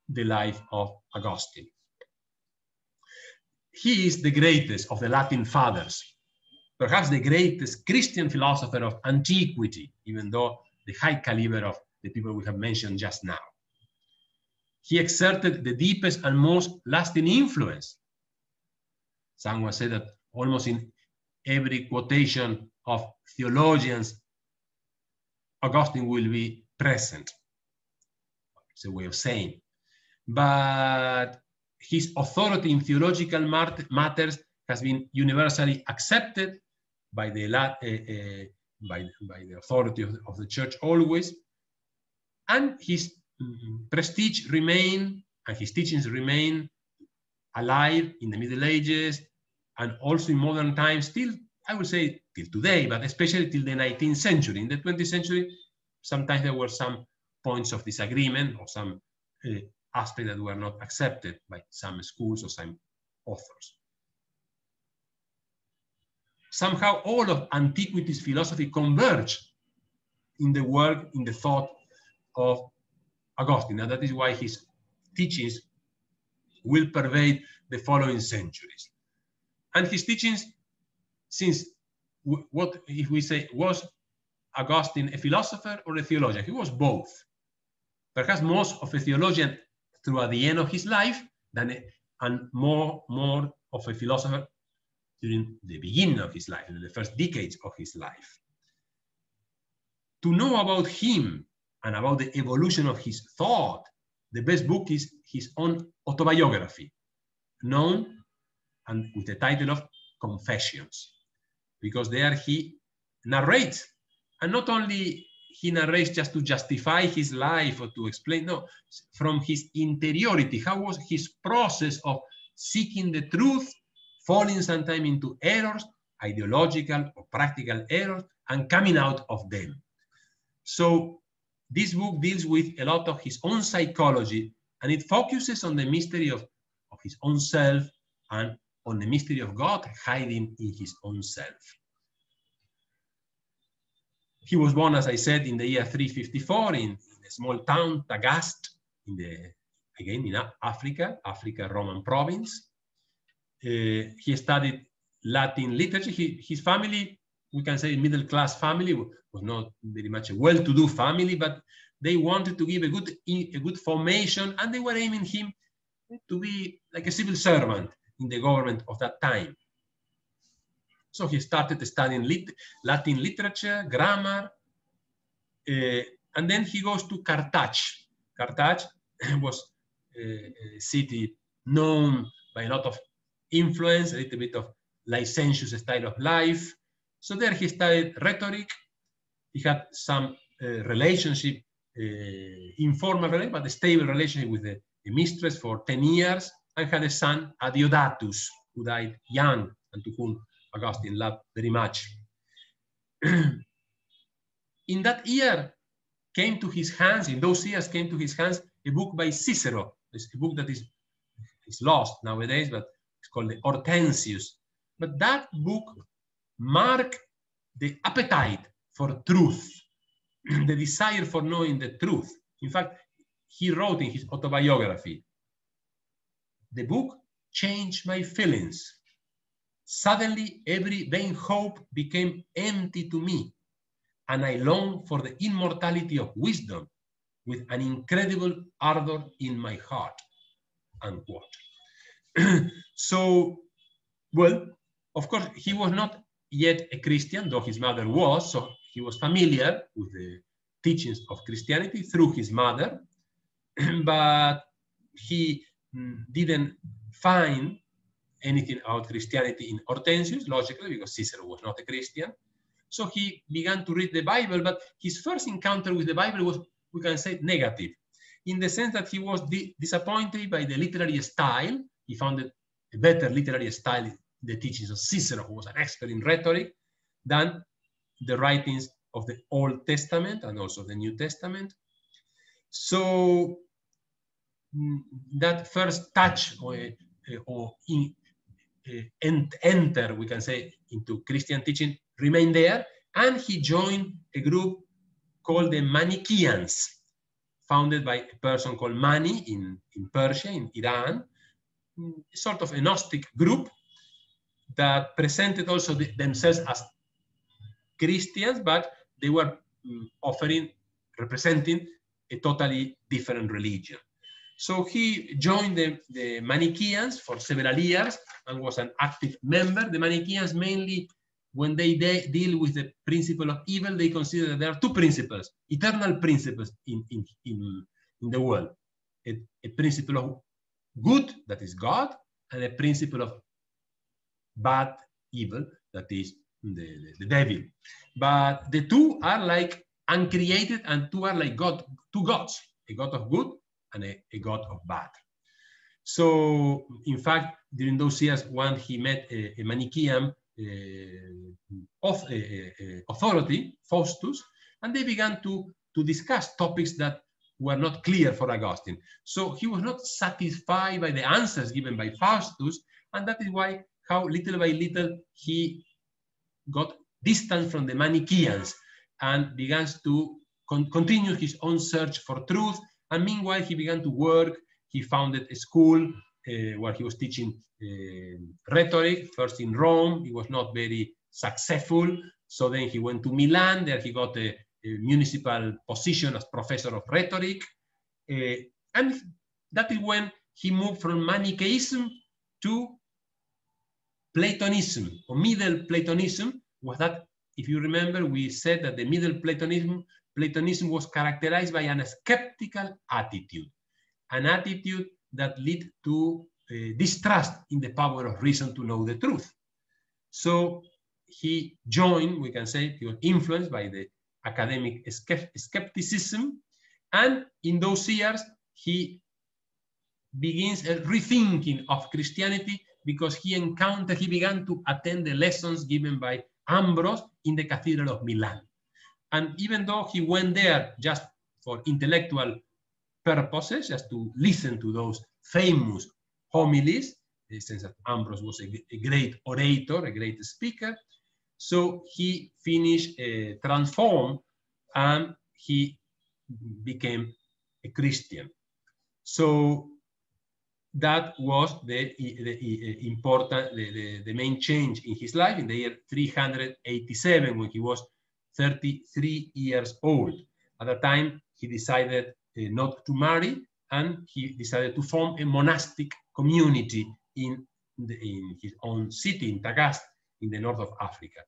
Speaker 2: the life of Augustine. He is the greatest of the Latin fathers, perhaps the greatest Christian philosopher of antiquity, even though the high caliber of the people we have mentioned just now. He exerted the deepest and most lasting influence. Someone said that almost in every quotation of theologians, Augustine will be present. It's a way of saying. But his authority in theological matters has been universally accepted by the, uh, uh, by, by the authority of the, of the church always. And his mm, prestige remain and his teachings remain alive in the Middle Ages and also in modern times, still, I would say, till today, but especially till the 19th century. In the 20th century, sometimes there were some points of disagreement or some uh, aspects that were not accepted by some schools or some authors somehow all of antiquity's philosophy converge in the work, in the thought of Augustine. And that is why his teachings will pervade the following centuries. And his teachings, since what if we say, was Augustine a philosopher or a theologian? He was both. Perhaps most of a theologian throughout the end of his life than a, and more, more of a philosopher during the beginning of his life, in the first decades of his life. To know about him and about the evolution of his thought, the best book is his own autobiography, known and with the title of Confessions, because there he narrates, and not only he narrates just to justify his life or to explain, no, from his interiority, how was his process of seeking the truth falling sometimes into errors, ideological or practical errors, and coming out of them. So this book deals with a lot of his own psychology, and it focuses on the mystery of, of his own self and on the mystery of God hiding in his own self. He was born, as I said, in the year 354 in, in a small town, Tagaste, in the, again, in Africa, Africa Roman province. Uh, he studied Latin literature. He, his family, we can say middle class family, was not very much a well-to-do family, but they wanted to give a good, a good formation and they were aiming him to be like a civil servant in the government of that time. So he started studying lit Latin literature, grammar, uh, and then he goes to Carthage. Carthage was a, a city known by a lot of influence, a little bit of licentious style of life. So there he studied rhetoric. He had some uh, relationship, uh, informal relationship, but a stable relationship with the, the, mistress for 10 years and had a son, Adeodatus, who died young and to whom Augustine loved very much. in that year came to his hands, in those years came to his hands a book by Cicero. It's a book that is, is lost nowadays, but it's called the Hortensius. But that book marked the appetite for truth, the desire for knowing the truth. In fact, he wrote in his autobiography, the book changed my feelings. Suddenly, every vain hope became empty to me. and I longed for the immortality of wisdom with an incredible ardor in my heart, unquote. so, well, of course, he was not yet a Christian, though his mother was, so he was familiar with the teachings of Christianity through his mother, but he mm, didn't find anything about Christianity in Hortensius, logically, because Cicero was not a Christian. So he began to read the Bible, but his first encounter with the Bible was, we can say, negative, in the sense that he was di disappointed by the literary style. He founded a better literary style in the teachings of Cicero, who was an expert in rhetoric, than the writings of the Old Testament and also the New Testament. So mm, that first touch or, uh, or in, uh, enter, we can say, into Christian teaching remained there, and he joined a group called the Manichaeans, founded by a person called Mani in, in Persia, in Iran, sort of a Gnostic group that presented also the, themselves as Christians, but they were um, offering, representing a totally different religion. So he joined the, the Manichaeans for several years and was an active member. The Manichaeans mainly, when they, they deal with the principle of evil, they consider that there are two principles, eternal principles in, in, in, in the world. A, a principle of good, that is God, and a principle of bad, evil, that is the, the, devil. But the two are like uncreated and two are like God, two gods, a God of good and a, a God of bad. So, in fact, during those years, when he met a, a Manichaean uh, of, a, authority, Faustus, and they began to, to discuss topics that were not clear for Augustine. So he was not satisfied by the answers given by Faustus, and that is why how little by little he got distant from the Manichaeans and began to con continue his own search for truth. And meanwhile, he began to work. He founded a school uh, where he was teaching uh, rhetoric, first in Rome. He was not very successful. So then he went to Milan. There he got a municipal position as professor of rhetoric. Uh, and that is when he moved from Manichaeism to Platonism or Middle Platonism was that, if you remember, we said that the Middle Platonism, Platonism was characterized by an skeptical attitude, an attitude that led to uh, distrust in the power of reason to know the truth. So he joined, we can say, he was influenced by the academic skepticism. And in those years, he begins a rethinking of Christianity because he encountered, he began to attend the lessons given by Ambrose in the Cathedral of Milan. And even though he went there just for intellectual purposes, just to listen to those famous homilies, that Ambrose was a, a great orator, a great speaker, so he finished, uh, transformed, and he became a Christian. So that was the, the important, the, the, the, main change in his life in the year 387 when he was 33 years old. At that time, he decided uh, not to marry and he decided to form a monastic community in, in his own city, in Tagaste, in the north of Africa.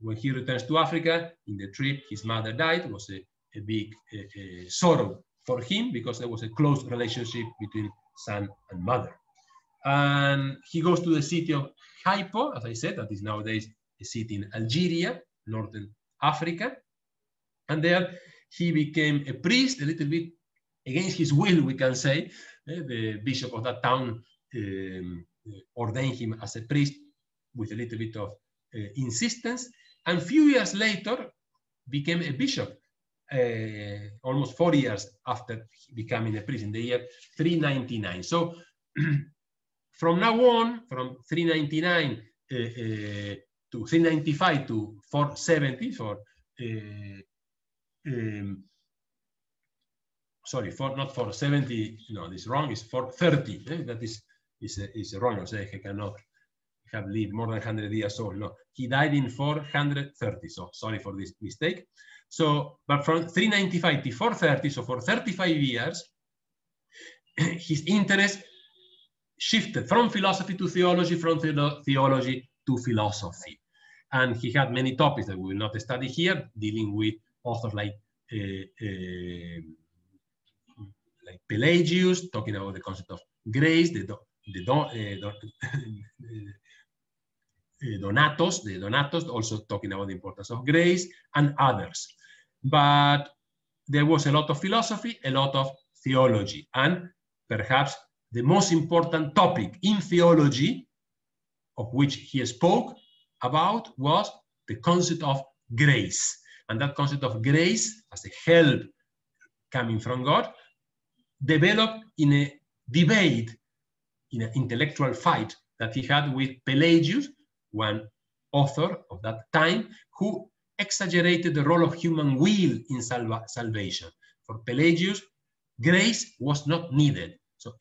Speaker 2: When he returns to Africa, in the trip, his mother died. It was a, a big sorrow for him because there was a close relationship between son and mother. And he goes to the city of Hippo, as I said, that is nowadays a city in Algeria, northern Africa. And there he became a priest, a little bit against his will, we can say. Uh, the bishop of that town um, ordained him as a priest with a little bit of uh, insistence. And few years later, became a bishop uh, almost four years after becoming a priest in the year 399. So from now on, from 399 uh, to 395 to 470 for um, sorry, for not 470, no, this wrong, is 430. Eh? That is, is, is wrong. I say he cannot have lived more than 100 years old. No, he died in 430. So sorry for this mistake. So, but from 395 to 430, so for 35 years, his interest shifted from philosophy to theology, from the theology to philosophy. And he had many topics that we will not study here, dealing with authors like uh, uh, like Pelagius, talking about the concept of grace, the, the uh, Eh, donatos, the Donatos, also talking about the importance of grace, and others. But there was a lot of philosophy, a lot of theology, and perhaps the most important topic in theology of which he spoke about was the concept of grace. And that concept of grace as a help coming from God developed in a debate, in an intellectual fight that he had with Pelagius, one author of that time, who exaggerated the role of human will in salva salvation. For Pelagius, grace was not needed. So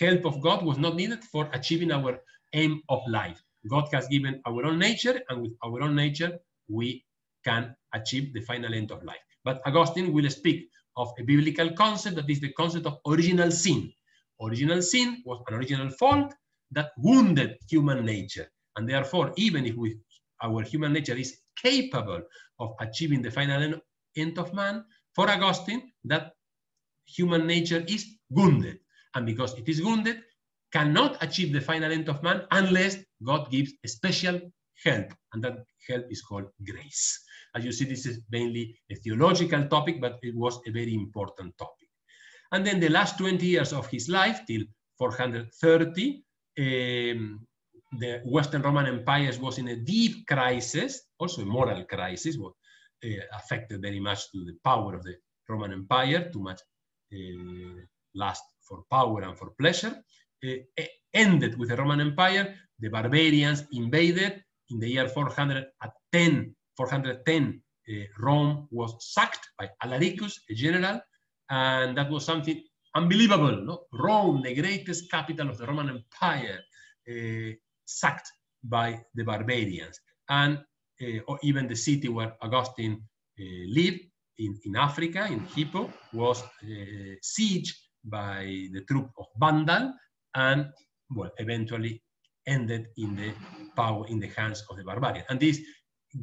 Speaker 2: help of God was not needed for achieving our aim of life. God has given our own nature, and with our own nature, we can achieve the final end of life. But Augustine will speak of a biblical concept that is the concept of original sin. Original sin was an original fault that wounded human nature. And therefore, even if we, our human nature is capable of achieving the final end of man, for Augustine, that human nature is wounded. And because it is wounded, cannot achieve the final end of man unless God gives a special help. And that help is called grace. As you see, this is mainly a theological topic, but it was a very important topic. And then the last 20 years of his life, till 430, um, the Western Roman Empire was in a deep crisis, also a moral crisis, was uh, affected very much to the power of the Roman Empire, too much uh, lust for power and for pleasure. Uh, ended with the Roman Empire. The barbarians invaded in the year 410. 410, uh, Rome was sacked by Alaricus, a general, and that was something unbelievable. No? Rome, the greatest capital of the Roman Empire, uh, sacked by the barbarians. And uh, or even the city where Augustine uh, lived in, in Africa, in Hippo, was uh, sieged by the troop of Vandal and well, eventually ended in the power in the hands of the barbarian. And this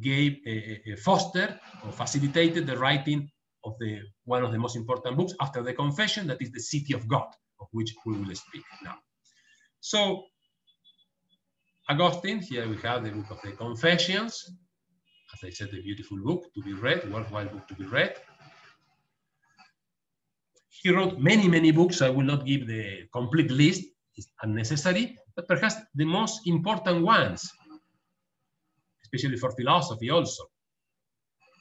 Speaker 2: gave a foster or facilitated the writing of the one of the most important books after the confession that is the city of god of which we will speak now so augustine here we have the book of the confessions as i said a beautiful book to be read worthwhile book to be read he wrote many many books i will not give the complete list it's unnecessary but perhaps the most important ones especially for philosophy also.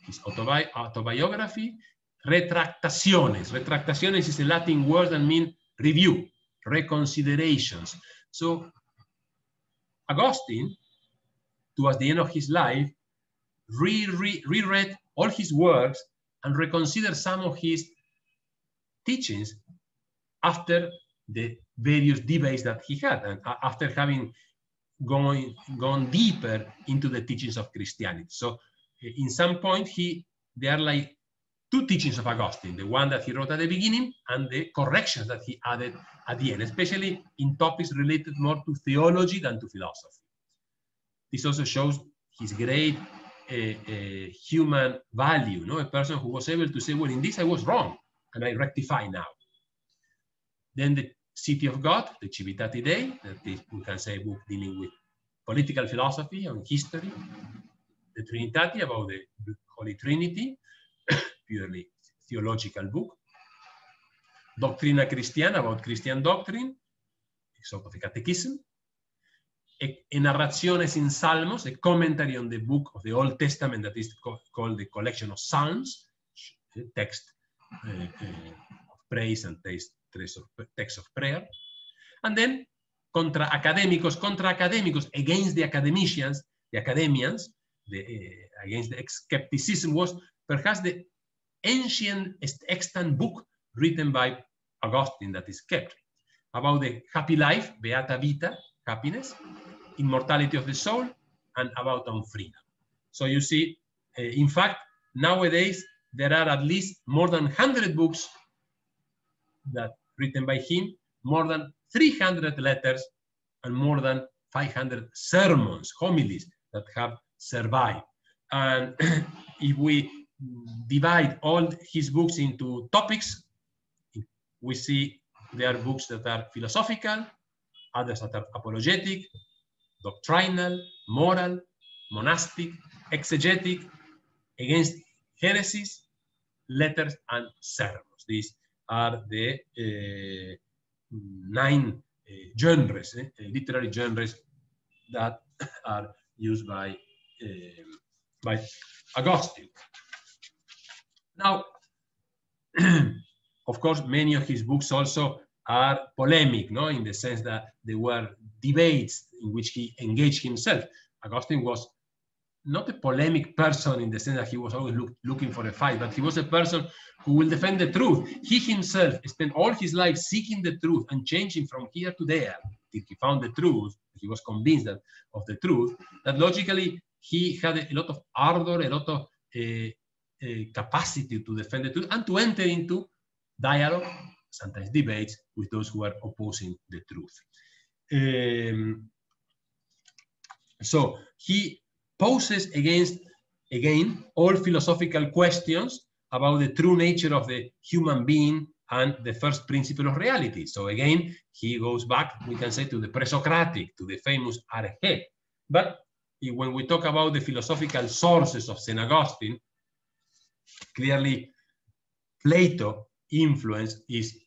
Speaker 2: His autobi autobiography, Retractaciones. Retractaciones is a Latin word that means review, reconsiderations. So Augustine, towards the end of his life, reread re re all his works and reconsidered some of his teachings after the various debates that he had and uh, after having going gone deeper into the teachings of Christianity. So eh, in some point, he there are like two teachings of Augustine, the one that he wrote at the beginning and the corrections that he added at the end, especially in topics related more to theology than to philosophy. This also shows his great uh, uh, human value, no? a person who was able to say, well, in this I was wrong, and I rectify now. Then the City of God, the Civitate Dei, that is, we can say book dealing with political philosophy and history, the Trinitati about the Holy Trinity, purely theological book, Doctrina Christiana about Christian doctrine, sort of a catechism, a, Narraciones in Salmos, a commentary on the book of the Old Testament that is called the collection of Psalms, text uh, uh, of praise and text, text of prayer. And then contra académicos, contra académicos, against the academicians, the academians, the, uh, against the skepticism was perhaps the ancient extant book written by Augustine that is kept about the happy life, beata vita, happiness, immortality of the soul, and about on freedom. So you see, uh, in fact, nowadays there are at least more than 100 books that written by him, more than 300 letters, and more than 500 sermons, homilies that have survived. And if we divide all his books into topics, we see there are books that are philosophical, others that are apologetic, doctrinal, moral, monastic, exegetic, against heresies, letters, and sermons. These are the uh, nine uh, genres, eh, literary genres that are used by, uh, by Augustine. Now, of course, many of his books also are polemic, no, in the sense that they were debates in which he engaged himself. Augustine was not a polemic person in the sense that he was always look, looking for a fight, but he was a person who will defend the truth. He himself spent all his life seeking the truth and changing from here to there till he found the truth. He was convinced that, of the truth, that logically he had a, lot of ardor, a lot of uh, capacity to defend the truth and to enter into dialogue, sometimes debates with those who are opposing the truth. Um, so he poses against, again, all philosophical questions about the true nature of the human being and the first principle of reality. So again, he goes back, we can say, to the pre-Socratic, to the famous arche. But when we talk about the philosophical sources of St. Augustine, clearly Plato influence is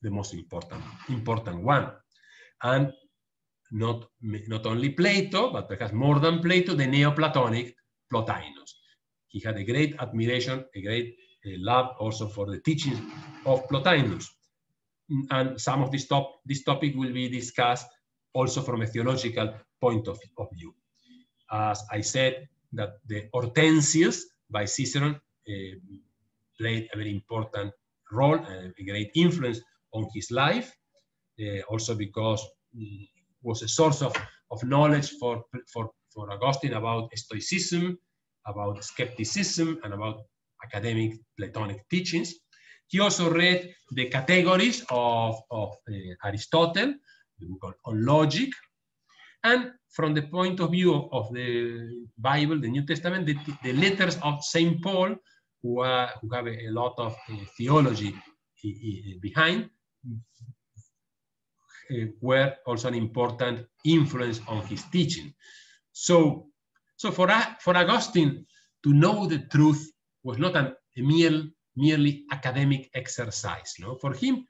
Speaker 2: the most important, important one. And not, not only Plato, but perhaps more than Plato, the Neoplatonic Plotinus. He had a great admiration, a great uh, love also for the teachings of Plotinus. And some of this, top, this topic will be discussed also from a theological point of, of view. As I said, that the Hortensius by Cicerone uh, played a very important role and a great influence on his life, uh, also because mm, was a source of, of knowledge for, for, for Augustine about Stoicism, about skepticism, and about academic Platonic teachings. He also read the categories of, of uh, Aristotle, the book on logic, and from the point of view of, of the Bible, the New Testament, the, the letters of St. Paul, who, are, who have a, lot of uh, theology behind, uh, were also an important influence on his teaching. So, so for, for Augustine, to know the truth was not an, a mere, merely academic exercise. No? For him,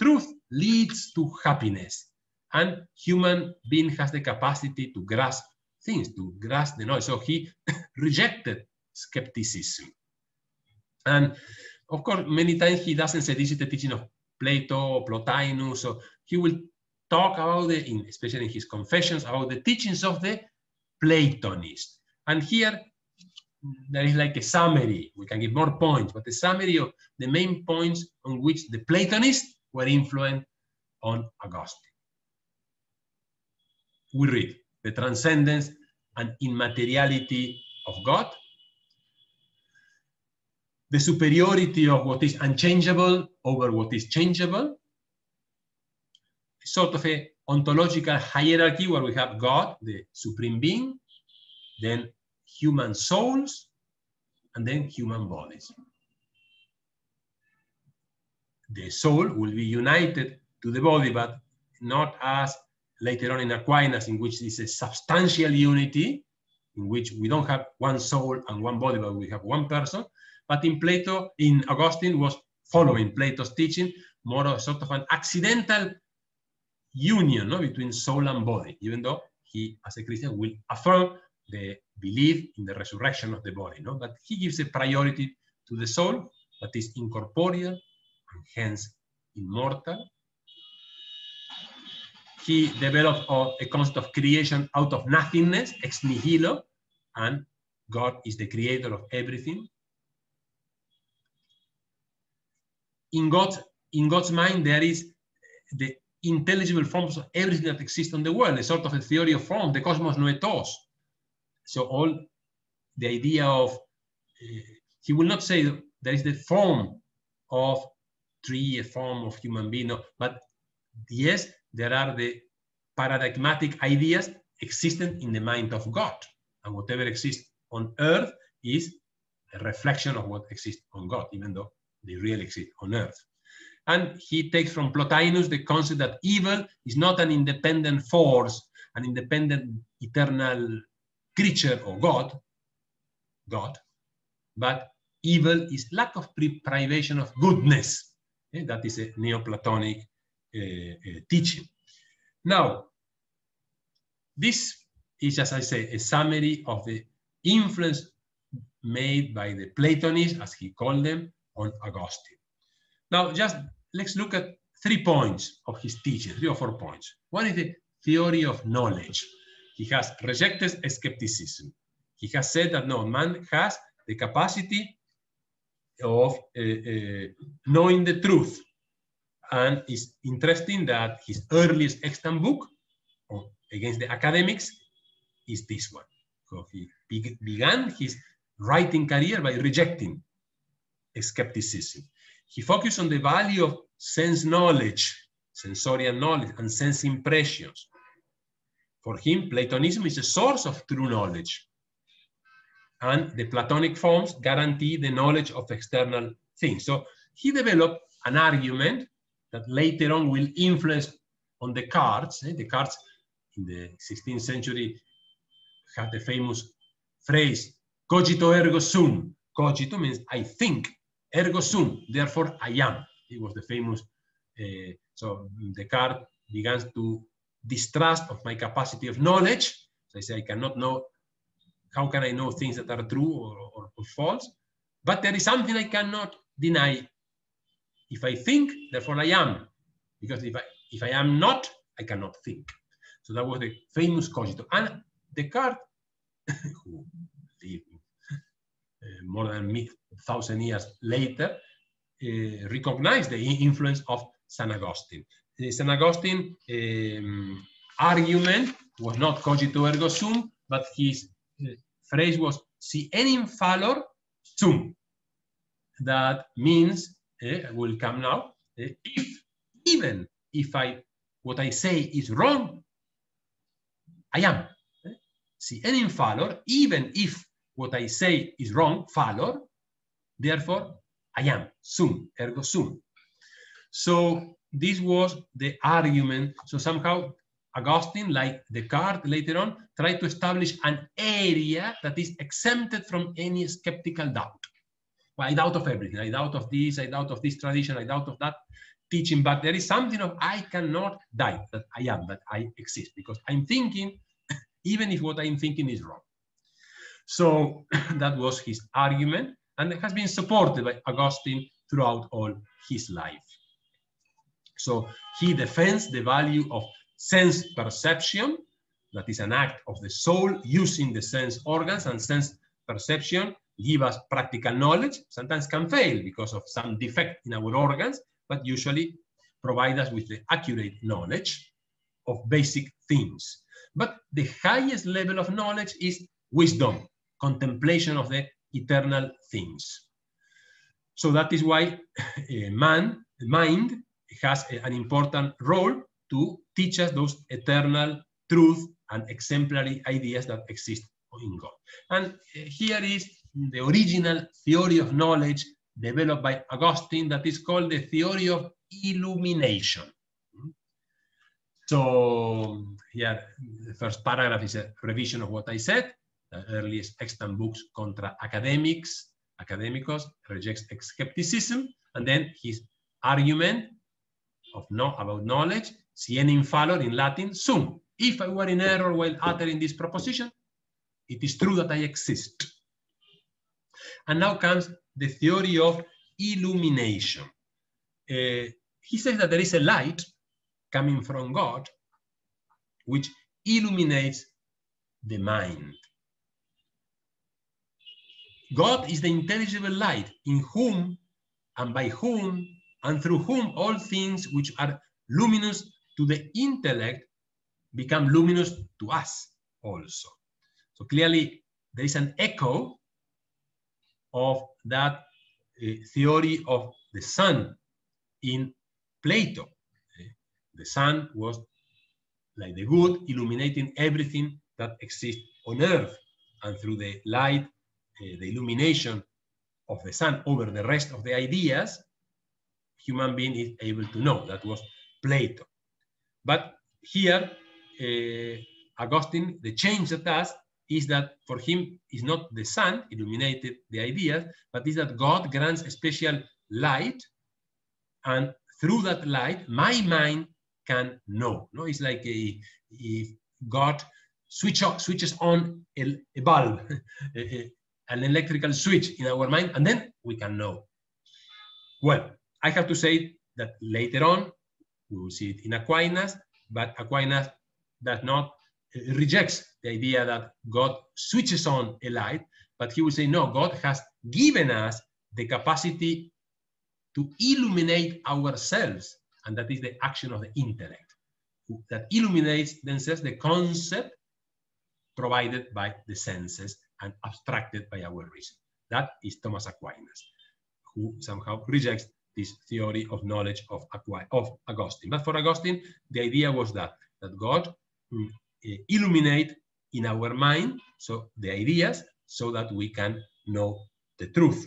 Speaker 2: truth leads to happiness. And human being has the capacity to grasp things, to grasp the knowledge. So he rejected skepticism. And of course, many times he doesn't is the teaching of Plato, or Plotinus, so he will talk about the, in, especially in his confessions, about the teachings of the Platonists. And here there is like a summary. We can give more points, but the summary of the main points on which the Platonists were influenced on Augustine. We read the transcendence and immateriality of God, the superiority of what is unchangeable over what is changeable, sort of a ontological hierarchy where we have God, the supreme being, then human souls, and then human bodies. The soul will be united to the body, but not as later on in Aquinas, in which is a substantial unity, in which we don't have one soul and one body, but we have one person. But in Plato, in Augustine, was following Plato's teaching, more of sort of an accidental union no, between soul and body, even though he, as a Christian, will affirm the belief in the resurrection of the body. No? But he gives a priority to the soul that is incorporeal and hence immortal. He developed a concept of creation out of nothingness, ex nihilo, and God is the creator of everything. In God's, in God's mind, there is the intelligible forms of everything that exists on the world, a sort of a theory of form, the cosmos noetos. So all the idea of uh, he will not say there is the form of tree, a form of human being, no, but yes, there are the paradigmatic ideas existent in the mind of God. And whatever exists on earth is a reflection of what exists on God, even though they really exist on earth. And he takes from Plotinus the concept that evil is not an independent force, an independent eternal creature or God, God, but evil is lack of privation of goodness. Eh, that is a Neoplatonic uh, uh, teaching. Now, this is, as I say, a summary of the influence made by the Platonists, as he called them, on Augustine. Now, just let's look at three points of his teaching, three or four points. One is the theory of knowledge. He has rejected skepticism. He has said that no, man has the capacity of uh, uh, knowing the truth. And it's interesting that his earliest extant book against the academics is this one. So he began his writing career by rejecting skepticism. He focused on the value of sense knowledge, sensorial knowledge, and sense impressions. For him, Platonism is a source of true knowledge. And the Platonic forms guarantee the knowledge of external things. So he developed an argument that later on will influence on Descartes. Eh? Descartes in the 16th century had the famous phrase, cogito ergo sum. Cogito means I think, ergo sum, therefore I am. It was the famous, uh, so Descartes began to distrust of my capacity of knowledge. So I say, I cannot know, how can I know things that are true or, or, or false? But there is something I cannot deny. If I think, therefore I am. Because if I, if I am not, I cannot think. So that was the famous cogito. And Descartes, who lived more than a thousand years later, uh, recognized the influence of St. Augustine. Uh, St. Augustine um, argument was not cogito ergo sum, but his uh, phrase was si enim fallor sum. That means, uh, will come now, uh, if even if I what I say is wrong, I am. Si enim fallor, even if what I say is wrong, fallor, therefore I am, sum, ergo sum. So this was the argument. So somehow Augustine, like Descartes later on, tried to establish an area that is exempted from any skeptical doubt. Well, I doubt of everything. I doubt of this, I doubt of this tradition, I doubt of that teaching, but there is something of I cannot die, that I am, that I exist, because I'm thinking even if what I'm thinking is wrong. So that was his argument, and it has been supported by Augustine throughout all his life. So he defends the value of sense perception, that is an act of the soul using the sense organs and sense perception give us practical knowledge, sometimes can fail because of some defect in our organs, but usually provide us with the accurate knowledge of basic things. But the highest level of knowledge is wisdom, contemplation of the eternal things. So that is why uh, man, mind, has an important role to teach us those eternal truth and exemplary ideas that exist in God. And uh, here is the original theory of knowledge developed by Augustine that is called the theory of illumination. So here, the first paragraph is a revision of what I said. Earliest extant books contra academics, academicos, rejects skepticism, and then his argument of no about knowledge, si enim fallor in Latin, sum. If I were in error while uttering this proposition, it is true that I exist. And now comes the theory of illumination. Uh, he says that there is a light coming from God, which illuminates the mind. God is the intelligible light in whom and by whom and through whom all things which are luminous to the intellect become luminous to us also. So clearly there is an echo of that uh, theory of the sun in Plato. Uh, the sun was like the good, illuminating everything that exists on earth. And through the light, the illumination of the sun over the rest of the ideas, human being is able to know. That was Plato. But here, uh, Augustine, the change that does is that for him is not the sun illuminated the ideas, but is that God grants a special light, and through that light, my mind can know. No, it's like a, if God switch off, switches on a, a bulb, an electrical switch in our mind, and then we can know. Well, I have to say that later on, we will see it in Aquinas, but Aquinas does not uh, rejects the idea that God switches on a light, but he will say, no, God has given us the capacity to illuminate ourselves, and that is the action of the intellect that illuminates themselves the concept provided by the senses and abstracted by our reason. That is Thomas Aquinas, who somehow rejects this theory of knowledge of, Aqu of Augustine. But for Augustine, the idea was that, that God mm, eh, illuminate in our mind, so the ideas, so that we can know the truth.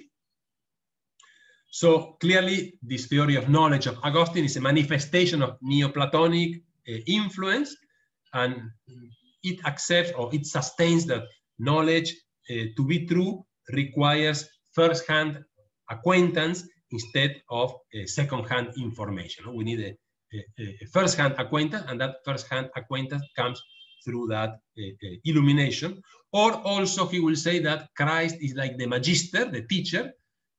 Speaker 2: So clearly, this theory of knowledge of Augustine is a manifestation of Neoplatonic uh, influence, and it accepts or it sustains that knowledge uh, to be true requires first-hand acquaintance instead of uh, second-hand information. We need a, a, first-hand acquaintance, and that first-hand acquaintance comes through that uh, illumination. Or also he will say that Christ is like the magister, the teacher.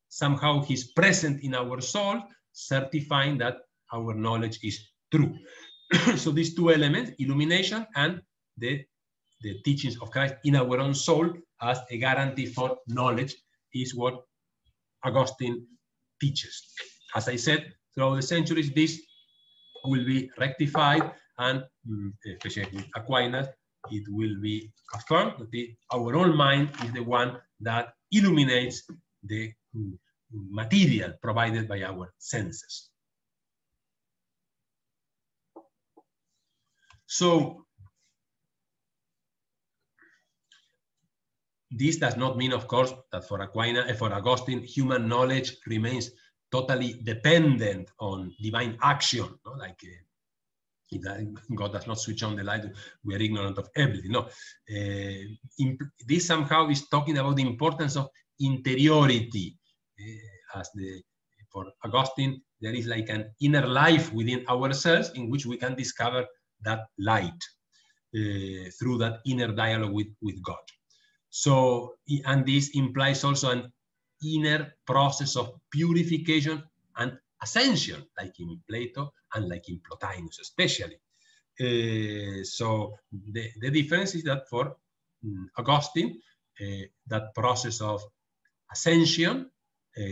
Speaker 2: Somehow he's present in our soul, certifying that our knowledge is true. so these two elements, illumination and the, the teachings of Christ in our own soul as a guarantee for knowledge is what Augustine teaches. As I said, throughout the centuries, this will be rectified and mm, especially with Aquinas, it will be affirmed that the, our own mind is the one that illuminates the mm, material provided by our senses. So this does not mean, of course, that for Aquinas, for Augustine, human knowledge remains totally dependent on divine action, no? like uh, God does not switch on the light, we are ignorant of everything. No, uh, this somehow is talking about the importance of interiority. Uh, as the for Augustine, there is like an inner life within ourselves in which we can discover that light through that inner dialogue with, with God. So, and this implies also an inner process of purification and ascension, like in Plato and like in Plotinus, especially. Uh, so the, the difference is that for um, Augustine, uh, that process of ascension uh,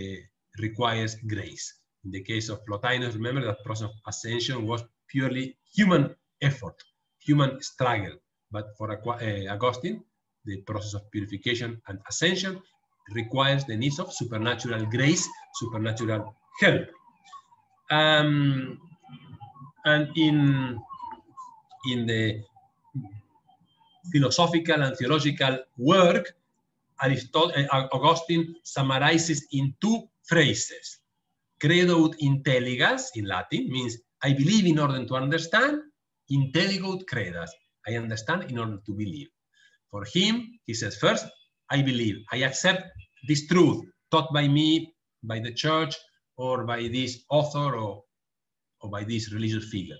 Speaker 2: requires grace. In the case of Plotinus, remember that process of ascension was purely human effort, human struggle. But for Augustine, the process of purification and ascension requires the needs of supernatural grace, supernatural help. Um, and in, in the philosophical and theological work, uh, Augustine summarizes in two phrases. Credo ut intelligas in Latin means I believe in order to understand, intelligo credas. I understand in order to believe. For him, he says, first, I believe. I accept this truth taught by me, by the church, or by this author, or, or by this religious figure.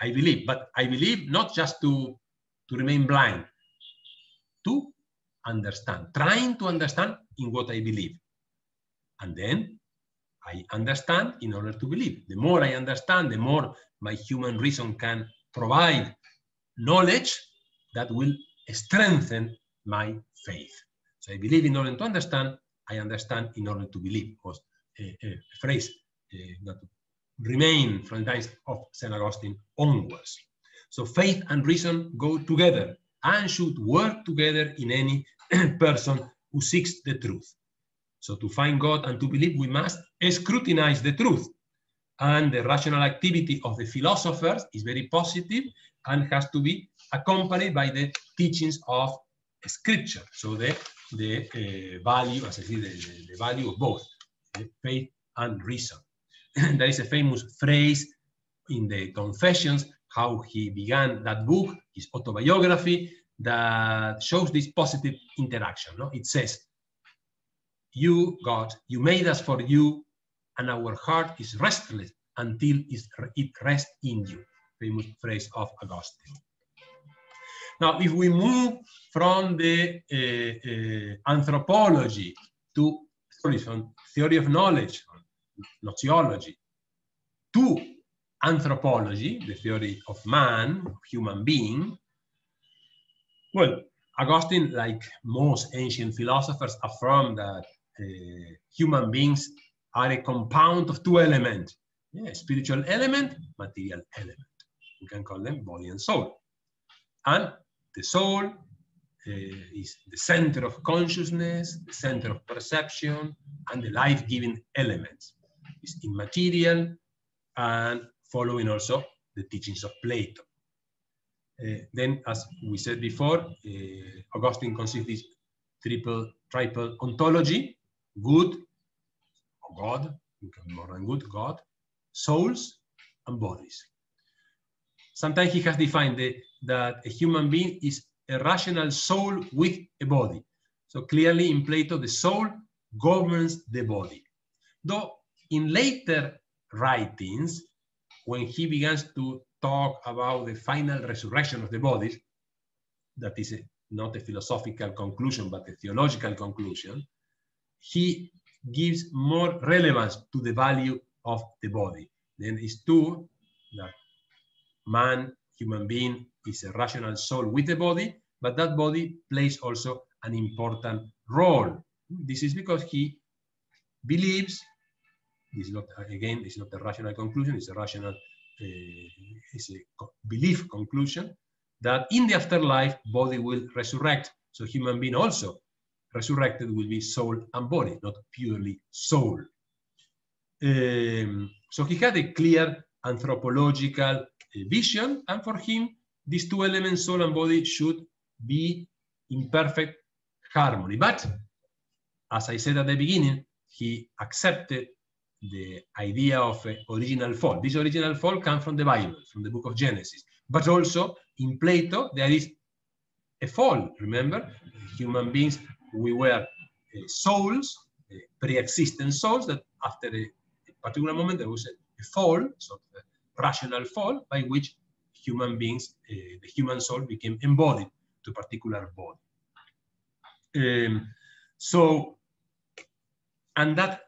Speaker 2: I believe, but I believe not just to, to remain blind, to understand, trying to understand in what I believe. And then I understand in order to believe. The more I understand, the more my human reason can provide knowledge that will strengthen my faith. So I believe in order to understand, I understand in order to believe, was a, a phrase that remain from the times of St. Augustine onwards. So faith and reason go together and should work together in any person who seeks the truth. So to find God and to believe, we must scrutinize the truth. And the rational activity of the philosophers is very positive and has to be accompanied by the teachings of scripture. So the, the uh, value, as I see, the, the, the value of both faith and reason. there is a famous phrase in the Confessions, how he began that book, his autobiography, that shows this positive interaction. No? It says, You, God, you made us for you, and our heart is restless until it rests in you. Famous phrase of Augustine. Now, if we move from the uh, uh, anthropology to sorry, theory of knowledge, sociology, to anthropology, the theory of man, human being, well, Augustine, like most ancient philosophers, affirmed that uh, human beings are a compound of two elements, yeah, spiritual element, material element. We can call them body and soul. And the soul uh, is the center of consciousness, the center of perception, and the life-giving elements. It's immaterial and following also the teachings of Plato. Uh, then, as we said before, uh, Augustine conceived this triple, triple ontology, good, God, more than good, God, souls, and bodies. Sometimes he has defined the, that a human being is a rational soul with a body. So clearly in Plato, the soul governs the body. Though in later writings, when he begins to talk about the final resurrection of the bodies, that is a, not a philosophical conclusion, but a theological conclusion, he gives more relevance to the value of the body. Then it's true that man, human being, is a rational soul with a body, but that body plays also an important role. This is because he believes, is not, again, is not a rational conclusion, it's a rational, uh, it's a belief conclusion, that in the afterlife, body will resurrect. So human being also resurrected will be soul and body, not purely soul. Um, so he had a clear anthropological vision, and for him, these two elements, soul and body, should be in perfect harmony. But as I said at the beginning, he accepted the idea of original fall. This original fall comes from the Bible, from the book of Genesis. But also in Plato, there is a fall. Remember, human beings, we were uh, souls, uh, pre-existent souls that after a, a, particular moment there was a, a fall, so rational fall by which human beings, uh, the human soul became embodied to a particular body. Um, so, and that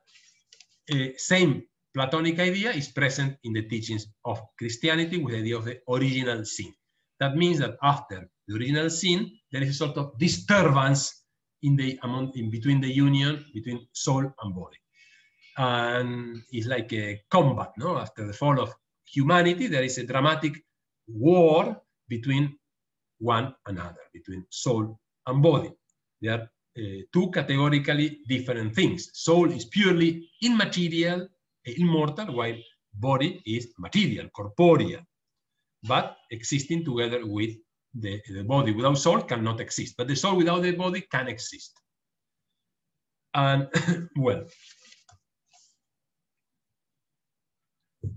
Speaker 2: uh, same Platonic idea is present in the teachings of Christianity with the idea of the original sin. That means that after the original sin, there is a sort of disturbance in the among in between the union between soul and body, and it's like a combat. No, after the fall of humanity, there is a dramatic war between one another, between soul and body. They are uh, two categorically different things. Soul is purely immaterial, immortal, while body is material, corporeal, but existing together with the, the body without soul cannot exist, but the soul without the body can exist. And well,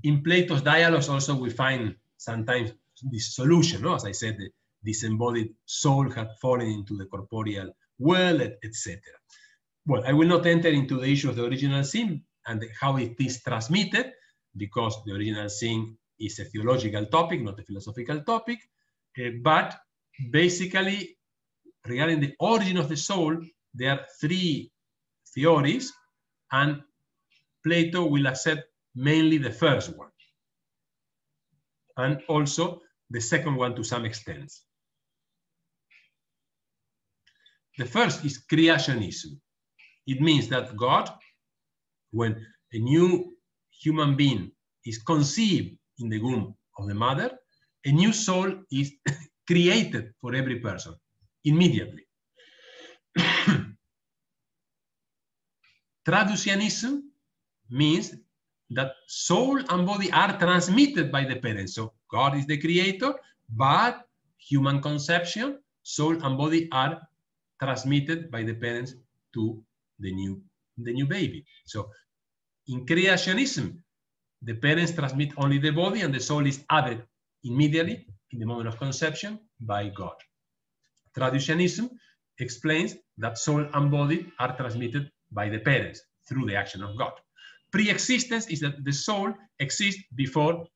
Speaker 2: in Plato's dialogues also we find sometimes this solution, no? as I said, the disembodied soul had fallen into the corporeal world, etc. Well, I will not enter into the issue of the original sin and how it is transmitted, because the original sin is a theological topic, not a philosophical topic. Uh, but basically, regarding the origin of the soul, there are three theories, and Plato will accept mainly the first one, and also the second one to some extent. The first is creationism. It means that God, when a new human being is conceived in the womb of the mother, a new soul is created for every person immediately. Traducianism means that soul and body are transmitted by the parents. So God is the creator, but human conception, soul and body are transmitted by the parents to the new, the new baby. So in creationism, the parents transmit only the body and the soul is added immediately in the moment of conception by God. Traducianism explains that soul and body are transmitted by the parents through the action of God. Pre-existence is that the soul exists before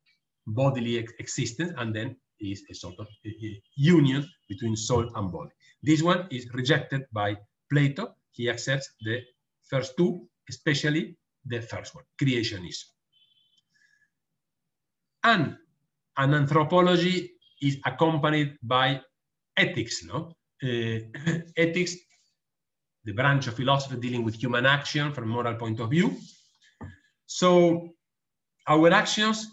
Speaker 2: bodily ex existence and then is a sort of a union between soul and body. This one is rejected by Plato. He accepts the first two, especially the first one, creationism. And an anthropology is accompanied by ethics, no? Uh, ethics, the branch of philosophy dealing with human action from a moral point of view. So our actions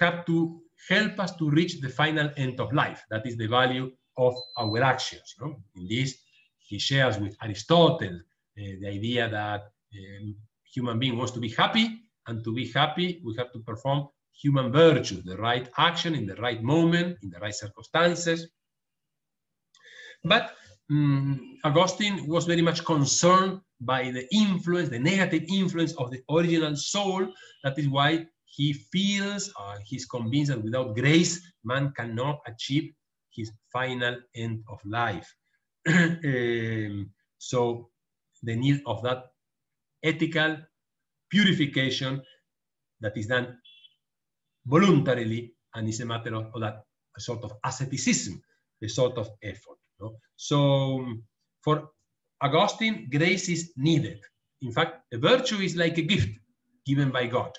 Speaker 2: have to help us to reach the final end of life. That is the value of our actions. In this, he shares with Aristotle uh, the idea that um, human being wants to be happy, and to be happy, we have to perform human virtue, the right action in the right moment, in the right circumstances. But um, Augustine was very much concerned by the influence, the negative influence of the original soul. That is why he feels, uh, he's convinced that without grace, man cannot achieve his final end of life. um, so the need of that ethical purification that is done voluntarily and is a matter of, of that sort of asceticism, a sort of effort. So for Augustine, grace is needed. In fact, a virtue is like a gift given by God.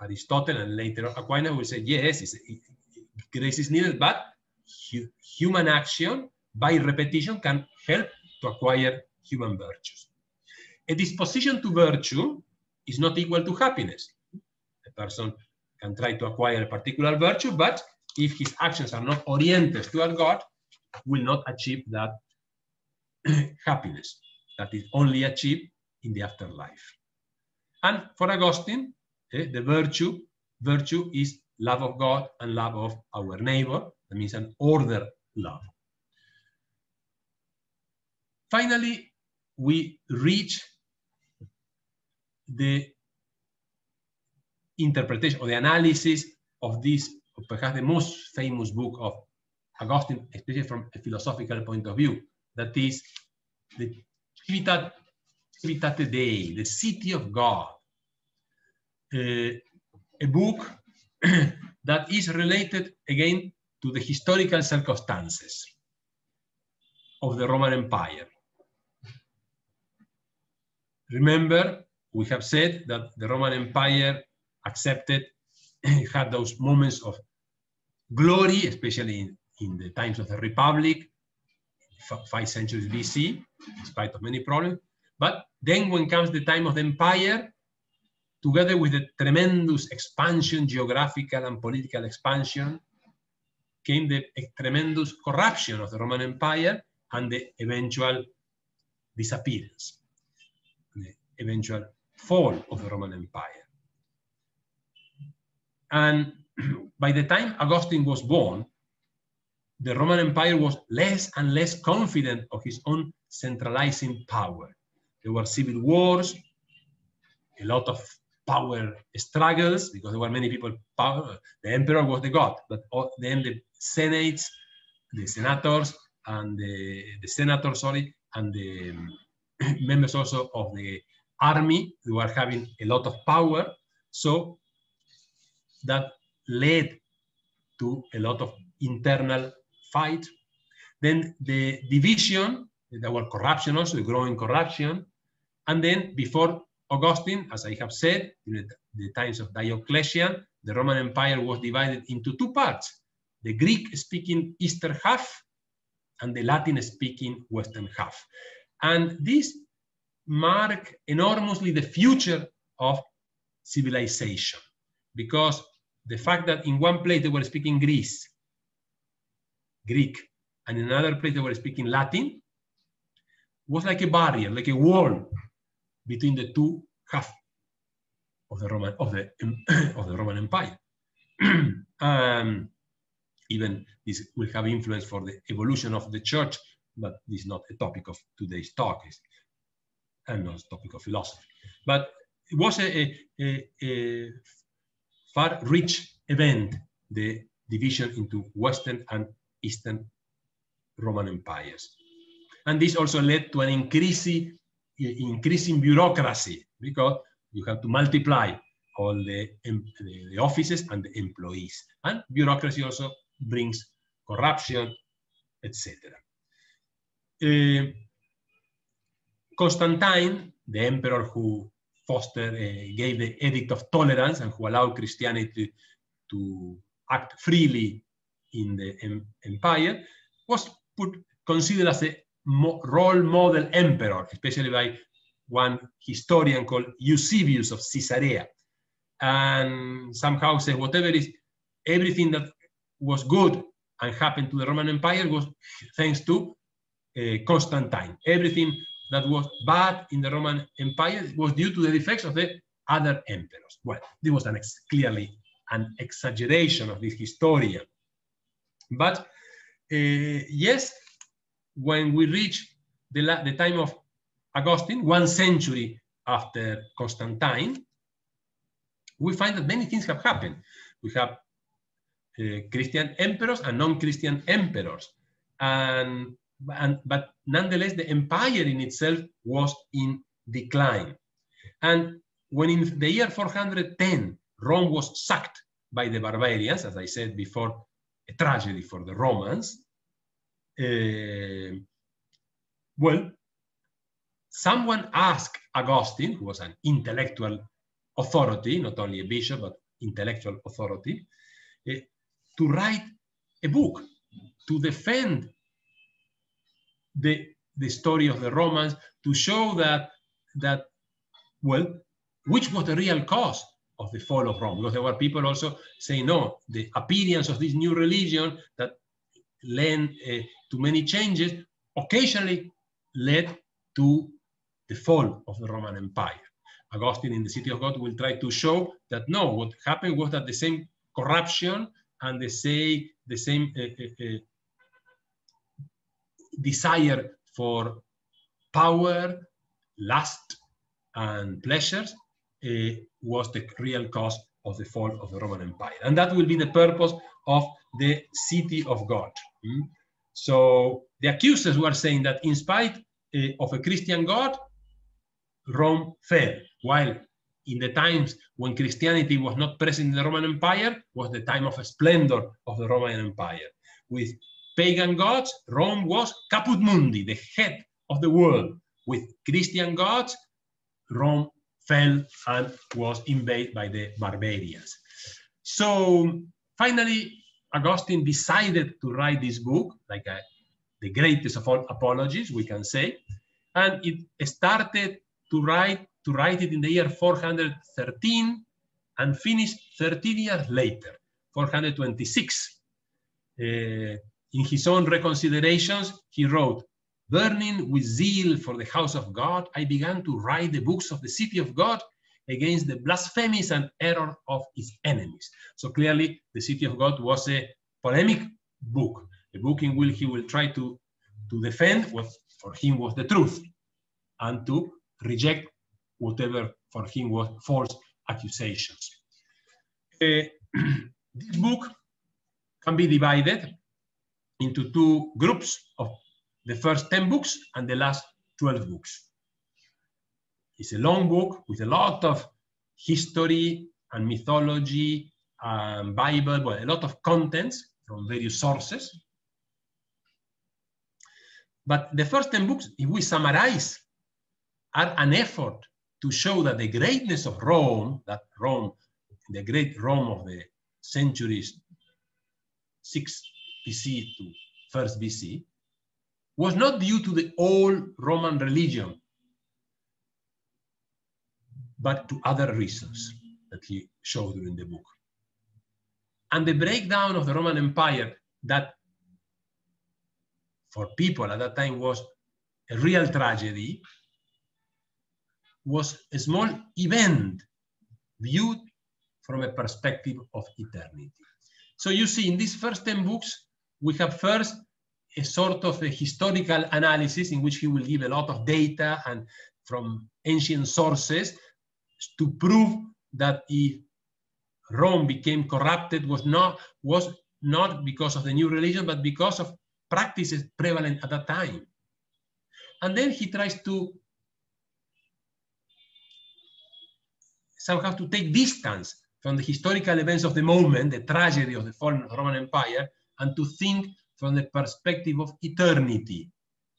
Speaker 2: Aristotle and later Aquinas will say, yes, it, grace is needed, but hu human action by repetition can help to acquire human virtues. A disposition to virtue is not equal to happiness. A person can try to acquire a particular virtue, but if his actions are not oriented toward God, will not achieve that happiness that is only achieved in the afterlife. And for Augustine, eh, the virtue, virtue is love of God and love of our neighbor. That means an order love. Finally, we reach the interpretation or the analysis of this, perhaps the most famous book of Augustine, especially from a philosophical point of view, that is the Civitate, Dei, the city of God, uh, a book that is related again to the historical circumstances of the Roman Empire. Remember, we have said that the Roman Empire accepted, had those moments of glory, especially in, in the times of the Republic, five centuries BC, in spite of many problems. But then when comes the time of the empire, together with the tremendous expansion, geographical and political expansion, came the tremendous corruption of the Roman Empire and the eventual disappearance, the eventual fall of the Roman Empire. And by the time Augustine was born, the Roman Empire was less and less confident of his own centralizing power. There were civil wars, a lot of power struggles because there were many people. Power. The emperor was the god, but then the senates, the senators, and the, the senators, sorry, and the members also of the army they were having a lot of power. So that led to a lot of internal fight. Then the division, there were corruption also, the growing corruption. And then before Augustine, as I have said, in the times of Diocletian, the Roman Empire was divided into two parts, the Greek-speaking eastern half and the Latin-speaking western half. And this mark enormously the future of civilization because the fact that in one place they were speaking Greece Greek, and in another place they were speaking Latin, was like a barrier, like a wall between the two half of the Roman of the of the Roman Empire. um, even this will have influence for the evolution of the church, but this is not a topic of today's talk, and not a topic of philosophy. But it was a, a, a far-reach event, the division into Western and Eastern Roman empires. And this also led to an increasing, increasing bureaucracy because you have to multiply all the, the offices and the employees. And bureaucracy also brings corruption, etc. Uh, Constantine, the emperor who fostered, uh, gave the Edict of Tolerance and who allowed Christianity to act freely in the em empire, was put, considered as a mo role model emperor, especially by one historian called Eusebius of Caesarea. And somehow say whatever is everything that was good and happened to the Roman Empire was thanks to uh, Constantine. Everything that was bad in the Roman Empire was due to the defects of the other emperors. Well, this was an clearly an exaggeration of this historian. But uh, yes, when we reach the, the time of Augustine, one century after Constantine, we find that many things have happened. We have uh, Christian emperors and non-Christian emperors. And, and, but nonetheless, the empire in itself was in decline. And when in the year 410, Rome was sacked by the barbarians, as I said before, a tragedy for the Romans. Uh, well, someone asked Augustine, who was an intellectual authority, not only a bishop, but intellectual authority, uh, to write a book to defend the, the story of the Romans, to show that, that, well, which was the real cause of the fall of Rome? Because there were people also saying, no, the appearance of this new religion that led uh, to many changes occasionally led to the fall of the Roman Empire. Augustine in the City of God will try to show that no, what happened was that the same corruption and the, say, the same uh, uh, desire for power, lust, and pleasures was the real cause of the fall of the Roman Empire. And that will be the purpose of the city of God. Mm? So the accusers were saying that in spite uh, of a Christian God, Rome fell, while in the times when Christianity was not present in the Roman Empire was the time of splendor of the Roman Empire. With pagan gods, Rome was caput mundi, the head of the world. With Christian gods, Rome fell and was invaded by the barbarians. So finally, Augustine decided to write this book, like a, the greatest of all apologies, we can say, and it started to write to write it in the year 413 and finished 13 years later, 426. Uh, in his own reconsiderations, he wrote, Burning with zeal for the house of God, I began to write the books of the city of God against the blasphemies and error of its enemies. So clearly, the city of God was a polemic book, a book in which he will try to, to defend what for him was the truth and to reject whatever for him was false accusations. Uh, this book can be divided into two groups of the first 10 books and the last 12 books. It's a long book with a lot of history and mythology and Bible, well, a lot of contents from various sources. But the first 10 books, if we summarize, are an effort to show that the greatness of Rome, that Rome, the great Rome of the centuries 6 BC to 1st BC, was not due to the old Roman religion, but to other reasons that he showed during the book. And the breakdown of the Roman Empire that for people at that time was a real tragedy was a small event viewed from a perspective of eternity. So you see, in these first 10 books, we have first a sort of a historical analysis in which he will give a lot of data and from ancient sources to prove that if Rome became corrupted was not was not because of the new religion, but because of practices prevalent at that time. And then he tries to somehow to take distance from the historical events of the moment, the tragedy of the fallen Roman Empire, and to think from the perspective of eternity.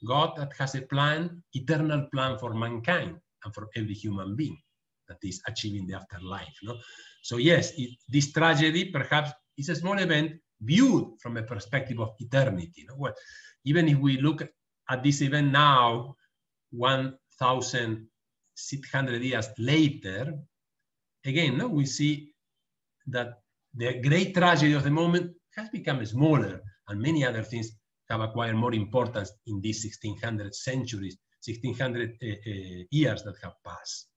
Speaker 2: God that has a plan, eternal plan for mankind and for every human being that is achieving the afterlife. No? So yes, it, this tragedy perhaps is a small event viewed from a perspective of eternity. No? Well, even if we look at this event now, 1,600 years later, again, no, we see that the great tragedy of the moment has become smaller and many other things have acquired more importance in these 1600 centuries, 1600 uh, uh, years that have passed.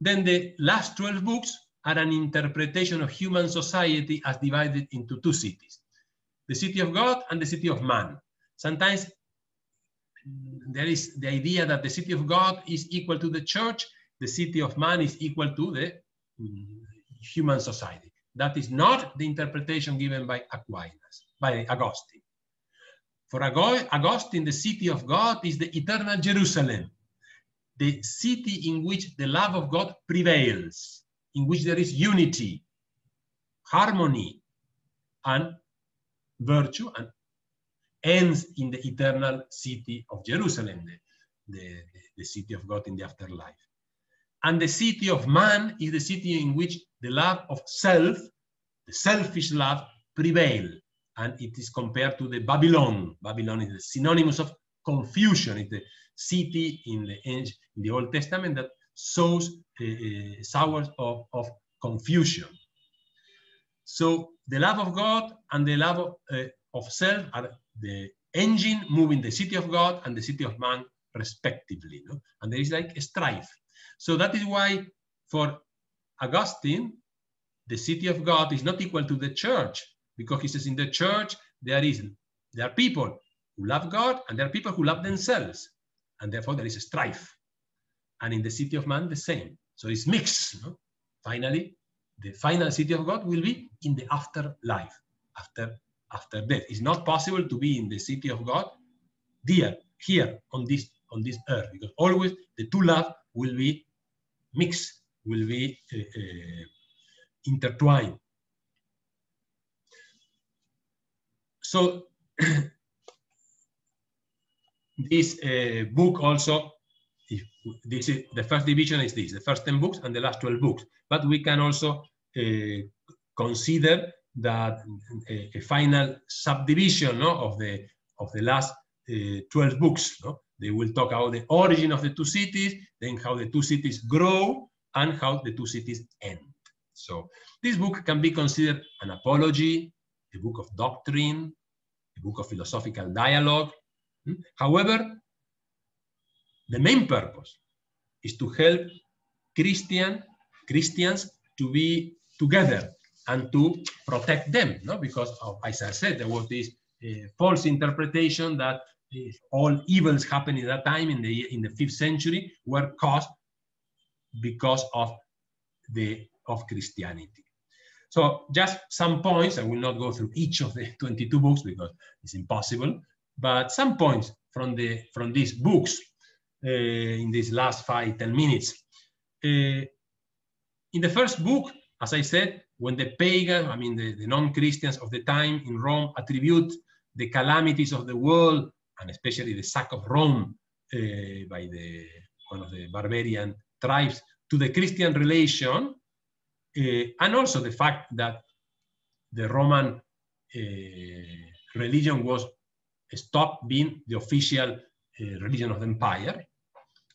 Speaker 2: Then the last 12 books are an interpretation of human society as divided into two cities, the city of God and the city of man. Sometimes there is the idea that the city of God is equal to the church, the city of man is equal to the mm, human society. That is not the interpretation given by Aquinas, by Augustine. For Augustine, the city of God is the eternal Jerusalem, the city in which the love of God prevails, in which there is unity, harmony, and virtue, and ends in the eternal city of Jerusalem, the, the, the city of God in the afterlife. And the city of man is the city in which the love of self, the selfish love, prevail. And it is compared to the Babylon. Babylon is the synonymous of confusion. It's the city in the, in the Old Testament that sows uh, uh, of, of confusion. So the love of God and the love of, uh, of self are the engine moving the city of God and the city of man respectively. No? And there is like a strife. So that is why for Augustine, the city of God is not equal to the church because he says in the church there is there are people who love God and there are people who love themselves and therefore there is a strife. And in the city of man, the same. So it's mixed. No? Finally, the final city of God will be in the afterlife, after after death. It's not possible to be in the city of God there, here on this on this earth, because always the two love will be mixed, will be uh, uh, intertwined. So this uh, book also, this is the first division is this, the first 10 books and the last 12 books. But we can also uh, consider that a, a, final subdivision no, of the of the last uh, 12 books. No? They will talk about the origin of the two cities, then how the two cities grow, and how the two cities end. So this book can be considered an apology, a book of doctrine, a book of philosophical dialogue. Hmm? However, the main purpose is to help Christian Christians to be together and to protect them, no? Because of, as I said, there was this uh, false interpretation that uh, all evils happening at that time in the in the fifth century were caused because of the of Christianity. So just some points, I will not go through each of the 22 books because it's impossible, but some points from the from these books uh, in these last five, 10 minutes. Uh, in the first book, as I said, when the pagan, I mean the, the non-Christians of the time in Rome attribute the calamities of the world, and especially the sack of Rome uh, by the one of the barbarian tribes to the Christian relation, and also the fact that the Roman uh, religion was stopped being the official uh, religion of the empire.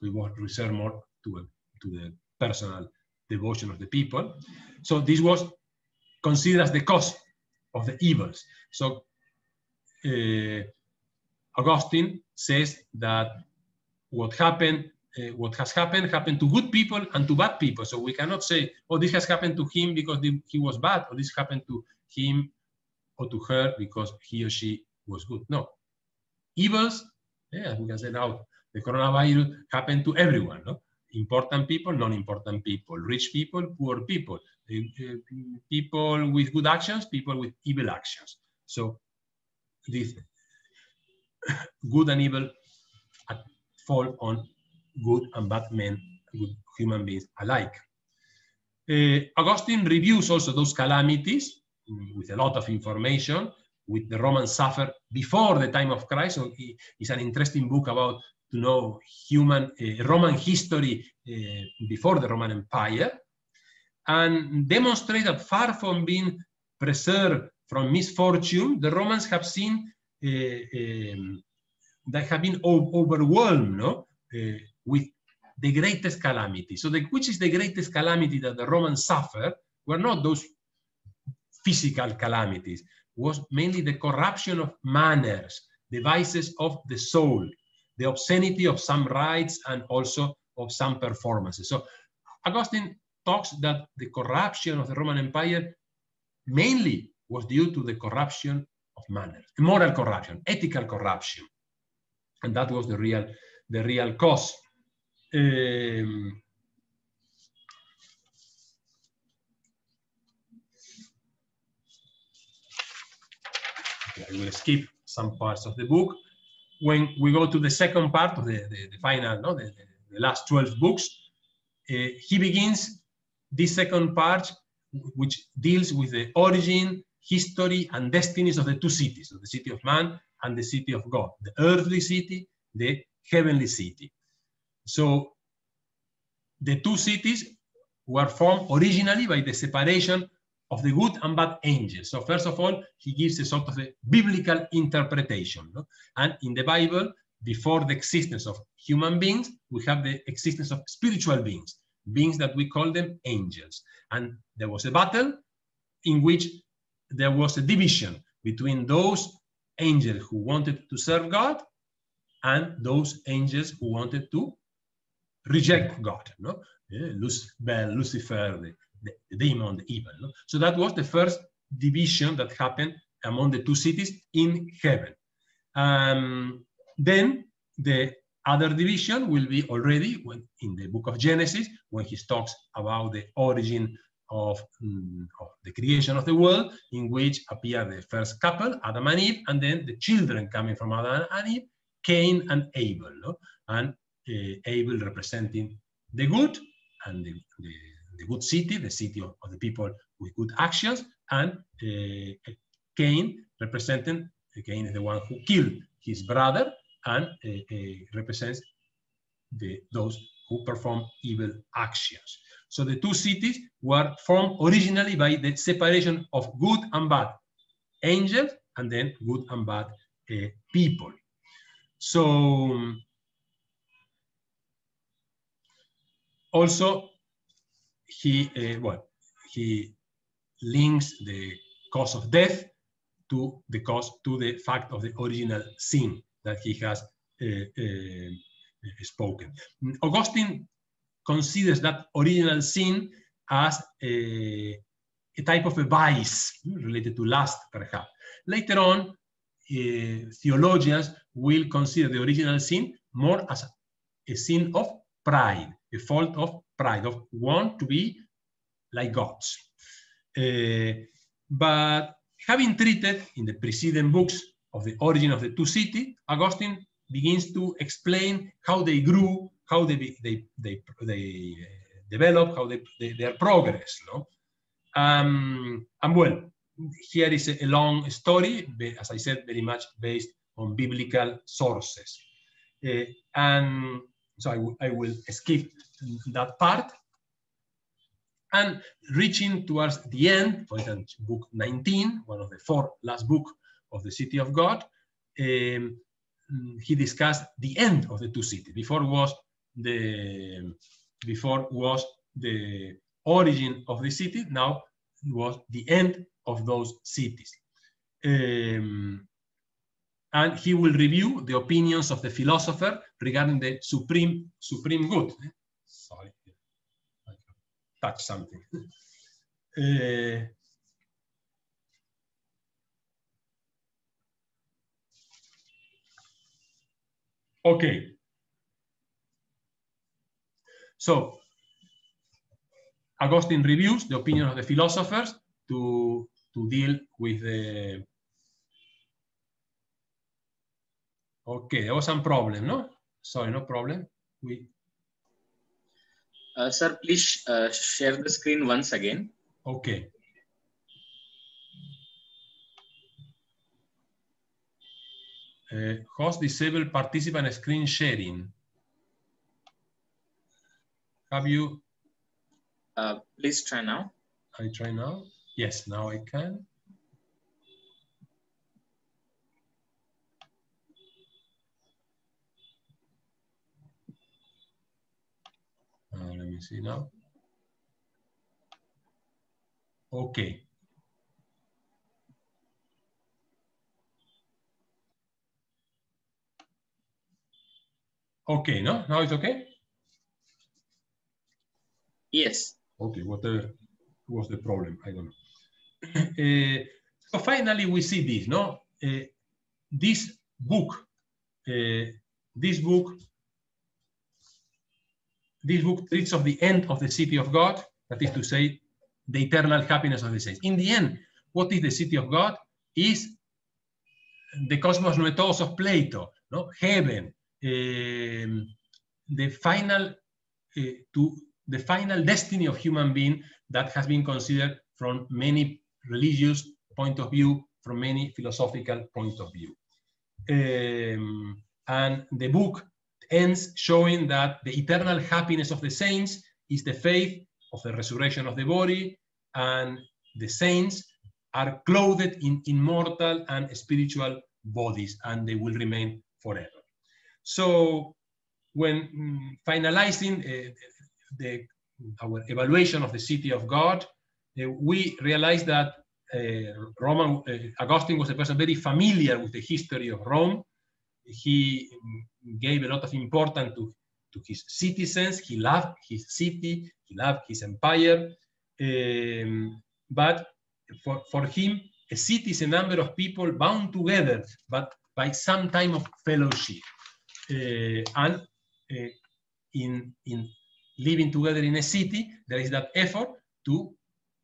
Speaker 2: We will reserve more to, a, to the personal devotion of the people. So this was considered as the cause of the evils. So uh, Augustine says that what happened uh, what has happened happened to good people and to bad people. So we cannot say, oh, this has happened to him because he was bad, or this happened to him or to her because he or she was good. No. Evils, yeah, we can say now the coronavirus happened to everyone, no? Important people, non-important people, rich people, poor people, uh, people with good actions, people with evil actions. So this good and evil fall on good and bad men, good human beings alike. Uh, Augustine reviews also those calamities with a lot of information, with the Roman suffer before the time of Christ. So it's an interesting book about to know human uh, Roman history uh, before the Roman Empire, and demonstrate that far from being preserved from misfortune, the Romans have seen uh, um, that have been overwhelmed no? With the greatest calamity. So, the, which is the greatest calamity that the Romans suffered were not those physical calamities, was mainly the corruption of manners, the vices of the soul, the obscenity of some rites and also of some performances. So Augustine talks that the corruption of the Roman Empire mainly was due to the corruption of manners, moral corruption, ethical corruption. And that was the real, the real cause. I will skip some parts of the book. When we go to the second part of the, the, the final, no, the, the, last 12 books, uh, he begins this second part, which deals with the origin, history, and destinies of the two cities, the city of man and the city of God, the earthly city, the heavenly city. So the two cities were formed originally by the separation of the good and bad angels. So first of all, he gives a sort of a biblical interpretation. No? And in the Bible, before the existence of human beings, we have the existence of spiritual beings, beings that we call them angels. And there was a battle in which there was a division between those angels who wanted to serve God and those angels who wanted to reject God. No? Yeah, Lucifer, the, the, the demon, the evil. No? So that was the first division that happened among the two cities in heaven. Um, then the other division will be already when, in the book of Genesis, when he talks about the origin of, um, of, the creation of the world, in which appear the first couple, Adam and Eve, and then the children coming from Adam and Eve, Cain and Abel. No? And uh, Abel representing the good, and the, the the good city, the city of, of the people with good actions, and uh, Cain representing, Cain is the one who killed his brother and uh, uh, represents the, those who perform evil actions. So the two cities were formed originally by the separation of good and bad angels and then good and bad people. So also he uh, well he links the cause of death to the cause to the fact of the original sin that he has uh, uh, spoken. Augustine considers that original sin as a, a, type of a vice related to lust, perhaps. Later on, uh, theologians will consider the original sin more as a sin of pride, a fault of pride, of want to be like gods. Uh, but having treated in the preceding books of the origin of the two cities, Augustine begins to explain how they grew, how they, they, they, they uh, develop, how they, they, their progress. No? Um, and well, here is a long story, as I said, very much based on biblical sources. Uh, and so I, I will skip that part. And reaching towards the end, for instance, book 19, one of the four last book of the City of God, um, he discussed the end of the two cities. Before was the before was the origin of the city. Now was the end of those cities. Um, and he will review the opinions of the philosopher regarding the supreme supreme good. Sorry, I touch something. Uh, okay. So Augustine reviews the opinion of the philosophers to, to deal with the Okay, there was some problem, no? Sorry, no problem. We
Speaker 1: uh, sir, please uh, share the screen once again.
Speaker 2: Okay. Uh, host disable participant screen sharing. Have you?
Speaker 1: Uh, please try now.
Speaker 2: I try now. Yes, now I can. Uh, let me see now. Okay. Okay, no? Now it's okay?
Speaker 1: Yes.
Speaker 2: Okay, what the, was the problem? I don't know. uh, so finally, we see this, no? Uh, this book, uh, this book, this book treats of the end of the city of God, that is to say, the eternal happiness of the saints. In the end, what is the city of God? Is the cosmos noetos of Plato, no? Heaven, um, the final uh, to the final destiny of human being that has been considered from many religious point of view, from many philosophical point of view. Um, and the book ends showing that the eternal happiness of the saints is the faith of the resurrection of the body, and the saints are clothed in immortal and spiritual bodies, and they will remain forever. So when mm, finalizing uh, the, our evaluation of the city of God, uh, we realized that uh, Roman, Augustine was a person very familiar with the history of Rome. He gave a lot of importance to, to his citizens. He loved his city. He loved his empire. Um, but for, for him, a city is a number of people bound together, but by some time of fellowship. Uh, and uh, in, in living together in a city, there is that effort to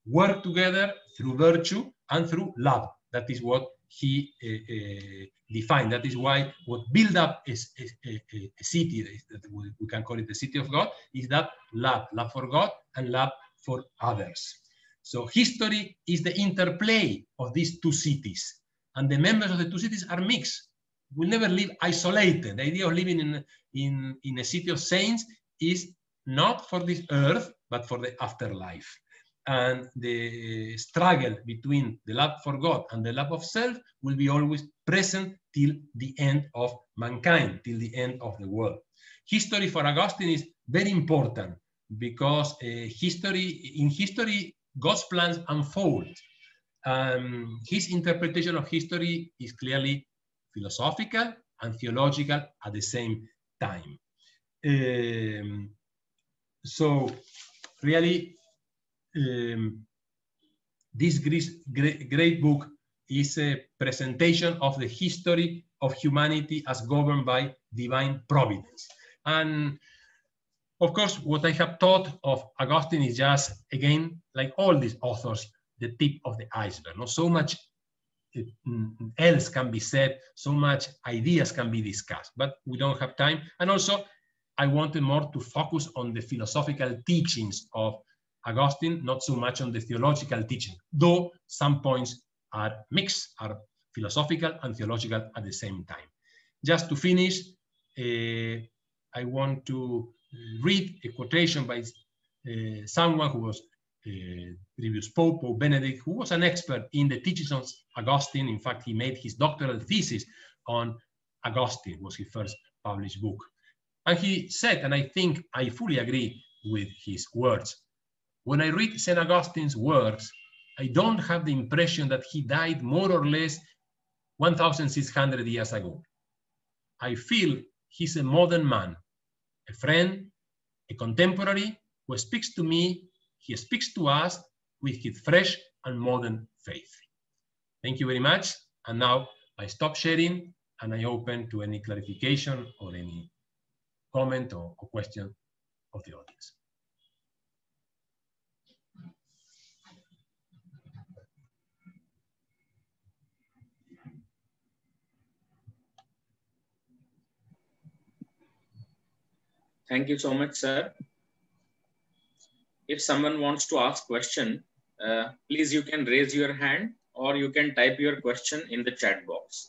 Speaker 2: work together through virtue and through love. That is what he uh, uh, defined. That is why what build up a, a, a, a city, that we can call it the city of God, is that love, love for God and love for others. So history is the interplay of these two cities. And the members of the two cities are mixed. We'll never live isolated. The idea of living in, in, in a city of saints is not for this earth, but for the afterlife. And the struggle between the love for God and the love of self will be always present till the end of mankind, till the end of the world. History for Augustine is very important because uh, history, in history, God's plans unfold. Um, his interpretation of history is clearly philosophical and theological at the same time. Um, so really, um, this great, great book is a presentation of the history of humanity as governed by divine providence. And of course, what I have taught of Augustine is just, again, like all these authors, the tip of the iceberg. Not so much else can be said, so much ideas can be discussed, but we don't have time. And also, I wanted more to focus on the philosophical teachings of Augustine, not so much on the theological teaching, though some points are mixed, are philosophical and theological at the same time. Just to finish, uh, I want to read a quotation by uh, someone who was uh, previous Pope, Pope Benedict, who was an expert in the teachings of Augustine. In fact, he made his doctoral thesis on Augustine, was his first published book. And he said, and I think I fully agree with his words, when I read St. Augustine's works, I don't have the impression that he died more or less 1,600 years ago. I feel he's a modern man, a friend, a contemporary who speaks to me, he speaks to us with his fresh and modern faith. Thank you very much. And now I stop sharing and I open to any clarification or any comment or, or question of the audience.
Speaker 1: Thank you so much, sir. If someone wants to ask question, uh, please you can raise your hand or you can type your question in the chat box.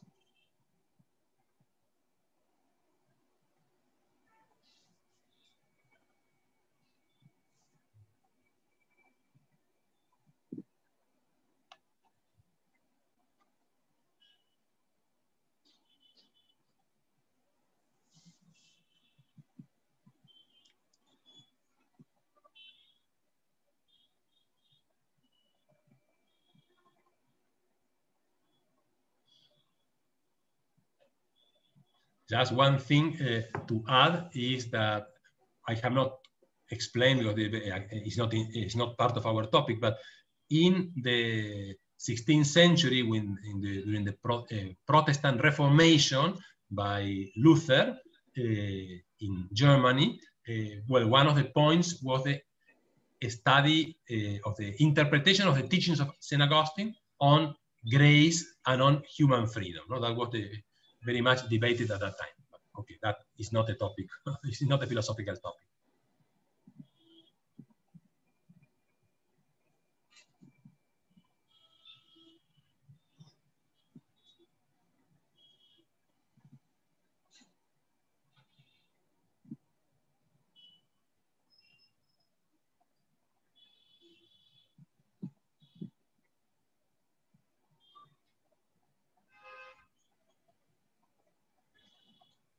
Speaker 2: Just one thing uh, to add is that I have not explained because it's not, in, it's not part of our topic, but in the 16th century, when the, during the Pro, uh, Protestant Reformation by Luther uh, in Germany, uh, well, one of the points was the study uh, of the interpretation of the teachings of St. Augustine on grace and on human freedom. No? That was the, very much debated at that time. Okay, that is not a topic. it's not a philosophical topic.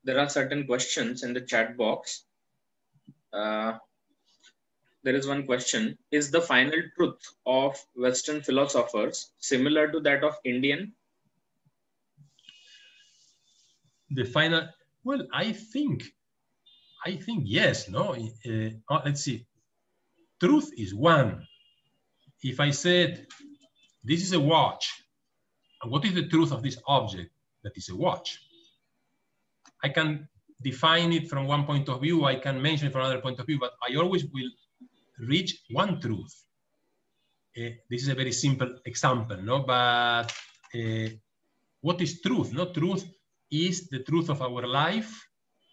Speaker 1: There are certain questions in the chat box. Uh, there is one question. Is the final truth of Western philosophers similar to that of Indian?
Speaker 2: The final, well, I think, I think yes, no? Uh, let's see. Truth is one. If I said, this is a watch, what is the truth of this object? That is a watch. I can define it from one point of view, I can mention it from another point of view, but I always will reach one truth. Uh, this is a very simple example, no? But uh, what is truth? No, truth is the truth of our life,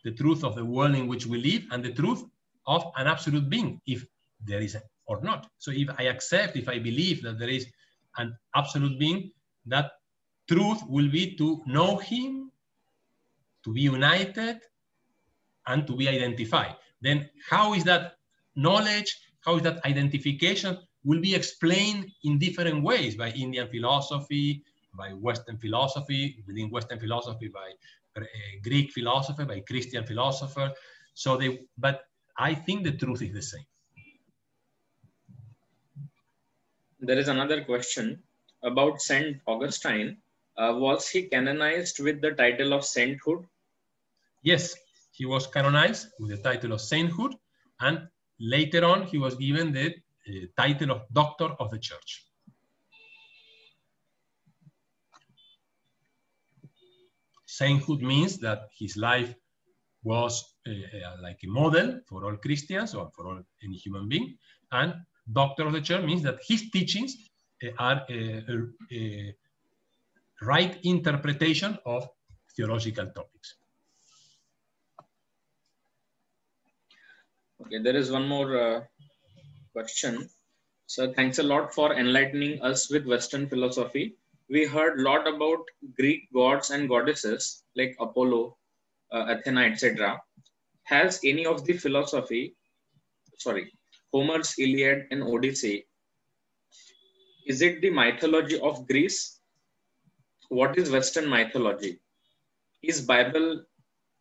Speaker 2: the truth of the world in which we live, and the truth of an absolute being, if there is or not. So if I accept, if I believe that there is an absolute being, that truth will be to know him to be united and to be identified. Then how is that knowledge, how is that identification will be explained in different ways by Indian philosophy, by Western philosophy, within Western philosophy, by uh, Greek philosophy, by Christian philosopher. So they, but I think the truth is the same.
Speaker 1: There is another question about Saint Augustine uh, was he canonized with the title of sainthood?
Speaker 2: Yes, he was canonized with the title of sainthood, and later on he was given the uh, title of Doctor of the Church. Sainthood means that his life was uh, uh, like a model for all Christians or for all any human being, and Doctor of the Church means that his teachings uh, are a right interpretation of theological topics.
Speaker 1: Okay, there is one more uh, question. So thanks a lot for enlightening us with Western philosophy. We heard a lot about Greek gods and goddesses like Apollo, uh, Athena, etc. Has any of the philosophy, sorry, Homer's Iliad and Odyssey, is it the mythology of Greece what is Western mythology? Is Bible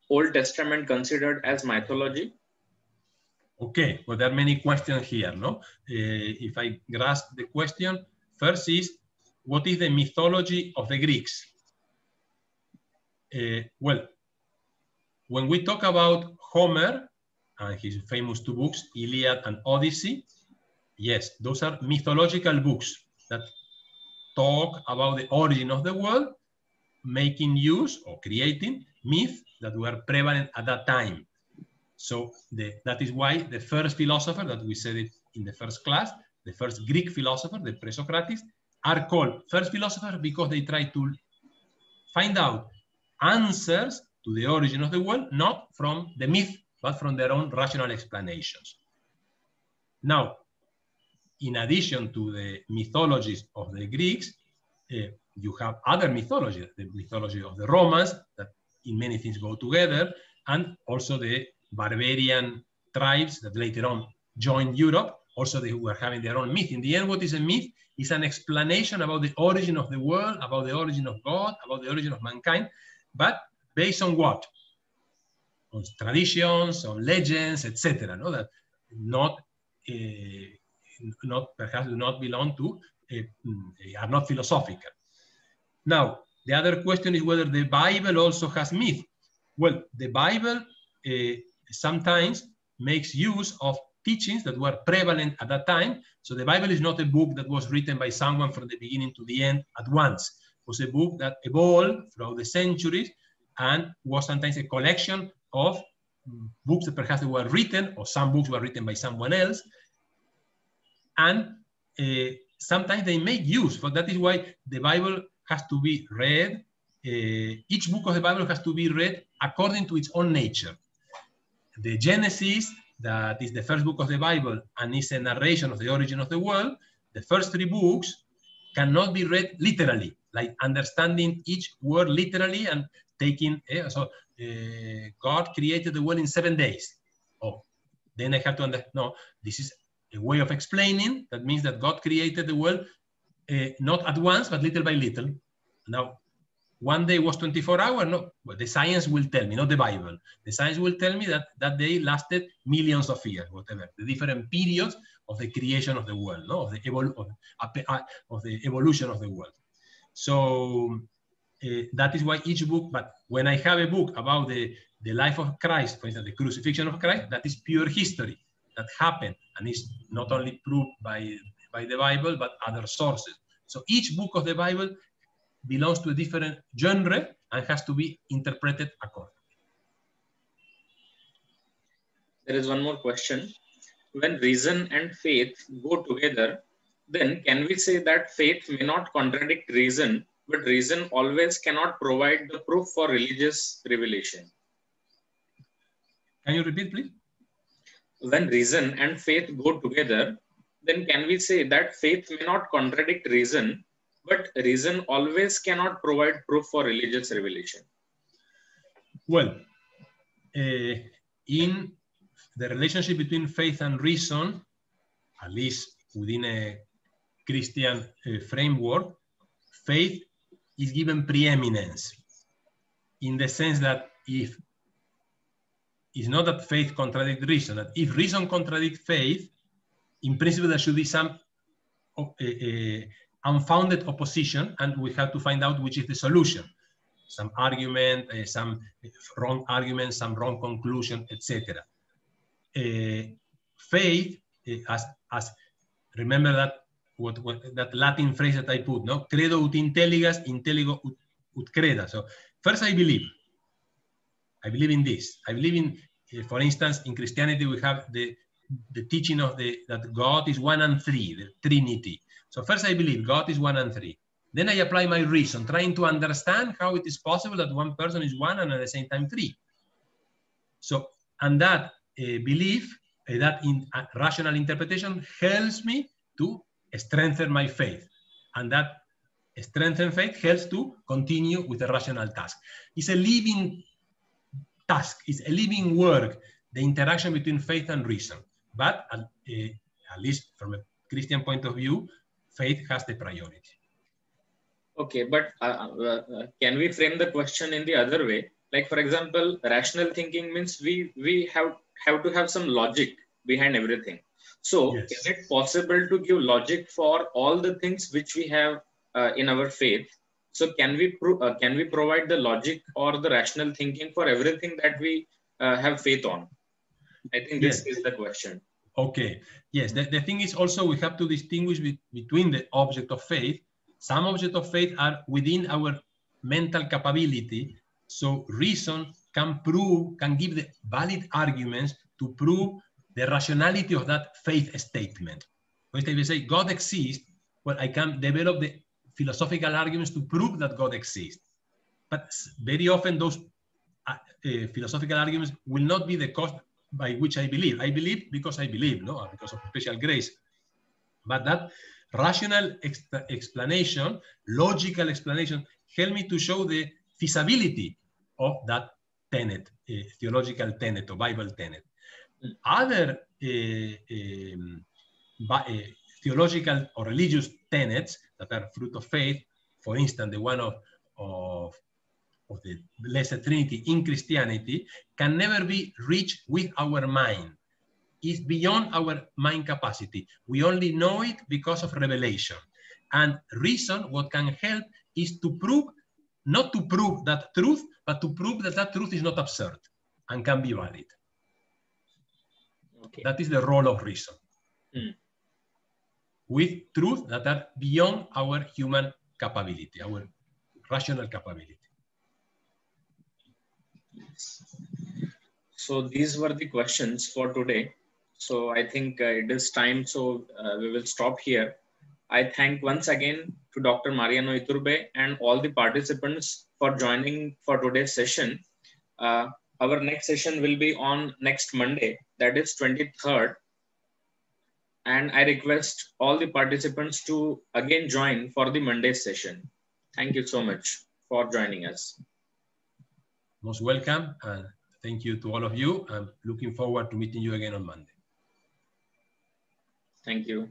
Speaker 1: Old Testament considered as mythology?
Speaker 2: Okay, well, there are many questions here, no? Uh, if I grasp the question, first is, what is the mythology of the Greeks? Uh, well, when we talk about Homer and his famous two books, Iliad and Odyssey, yes, those are mythological books that talk about the origin of the world, making use or creating myths that were prevalent at that time. So the, that is why the first philosopher that we said it in the first class, the first Greek philosopher, the pre-Socratics, are called first philosophers because they try to find out answers to the origin of the world, not from the myth, but from their own rational explanations. Now, in addition to the mythologies of the Greeks, uh, you have other mythologies, the mythology of the Romans, that in many things go together, and also the barbarian tribes that later on joined Europe. Also, they were having their own myth. In the end, what is a myth? It's an explanation about the origin of the world, about the origin of God, about the origin of mankind, but based on what? On traditions, on legends, etc. No, that not uh, not perhaps do not belong to uh, are not philosophical. Now, the other question is whether the Bible also has myth. Well, the Bible uh, sometimes makes use of teachings that were prevalent at that time. So the Bible is not a book that was written by someone from the beginning to the end at once. It was a book that evolved throughout the centuries and was sometimes a collection of books that perhaps were written or some books were written by someone else. And uh, sometimes they make use, but that is why the Bible has to be read. Uh, each book of the Bible has to be read according to its own nature. The Genesis, that is the first book of the Bible and is a narration of the origin of the world, the first three books cannot be read literally, like understanding each word literally and taking, eh, so uh, God created the world in seven days. Oh, then I have to understand, no, this is a way of explaining. That means that God created the world uh, not at once, but little by little. Now, one day was 24 hours. No, well, the science will tell me, not the Bible. The science will tell me that that day lasted millions of years, whatever. The different periods of the creation of the world, no, of the, evol of, uh, of the evolution of the world. So uh, that is why each book. But when I have a book about the the life of Christ, for instance, the crucifixion of Christ, that is pure history that happened and is not only proved by by the Bible but other sources. So each book of the Bible belongs to a different genre and has to be interpreted accordingly.
Speaker 1: There is one more question. When reason and faith go together, then can we say that faith may not contradict reason, but reason always cannot provide the proof for religious revelation?
Speaker 2: Can you repeat, please?
Speaker 1: When reason and faith go together, then can we say that faith may not contradict reason, but reason always cannot provide proof for religious revelation.
Speaker 2: Well, uh, in the relationship between faith and reason, at least within a Christian uh, framework, faith is given preeminence in the sense that if it's not that faith contradicts reason, that if reason contradicts faith, in principle there should be some uh, uh, unfounded opposition, and we have to find out which is the solution. Some argument, uh, some wrong argument, some wrong conclusion, etc. Uh, faith, uh, as, as remember that what, what, that Latin phrase that I put, no? Credo ut intelligas, intelligo ut, ut creda. So first I believe. I believe in this. I believe in, for instance, in Christianity we have the the teaching of the that God is one and three, the Trinity. So first I believe God is one and three. Then I apply my reason, trying to understand how it is possible that one person is one and at the same time three. So, and that uh, belief, uh, that in, uh, rational interpretation helps me to strengthen my faith. And that strengthen faith helps to continue with the rational task. It's a living task, it's a living work, the interaction between faith and reason. But at, at least from a Christian point of view, faith has the priority.
Speaker 1: Okay, but uh, uh, can we frame the question in the other way? Like, for example, rational thinking means we we have have to have some logic behind everything. So, yes. is it possible to give logic for all the things which we have uh, in our faith? So can we uh, can we provide the logic or the rational thinking for everything that we uh, have faith on? I think this yes. is the question.
Speaker 2: Okay. Yes. The, the thing is also we have to distinguish be, between the object of faith. Some object of faith are within our mental capability. So reason can prove, can give the valid arguments to prove the rationality of that faith statement. For they say God exists, well, I can develop the philosophical arguments to prove that God exists. But very often those uh, uh, philosophical arguments will not be the cause by which I believe. I believe because I believe, no, because of special grace. But that rational ex explanation, logical explanation, help me to show the feasibility of that tenet, uh, theological tenet or Bible tenet. Other uh, um, uh, theological or religious tenets that are fruit of faith, for instance, the one of, of, of the Blessed Trinity in Christianity, can never be reached with our mind. It's beyond our mind capacity. We only know it because of revelation. And reason, what can help is to prove, not to prove that truth, but to prove that that truth is not absurd and can be valid. Okay. That is the role of reason. Mm. With truth that are beyond our human capability, our rational capability.
Speaker 1: So these were the questions for today. So I think uh, it is time. So uh, we will stop here. I thank once again to Dr. Mariano Iturbe and all the participants for joining for today's session. Uh, our next session will be on next Monday, that is 23rd. And I request all the participants to again join for the Monday session. Thank you so much for joining us.
Speaker 2: Most welcome. And thank you to all of you. I'm looking forward to meeting you again on Monday.
Speaker 1: Thank you.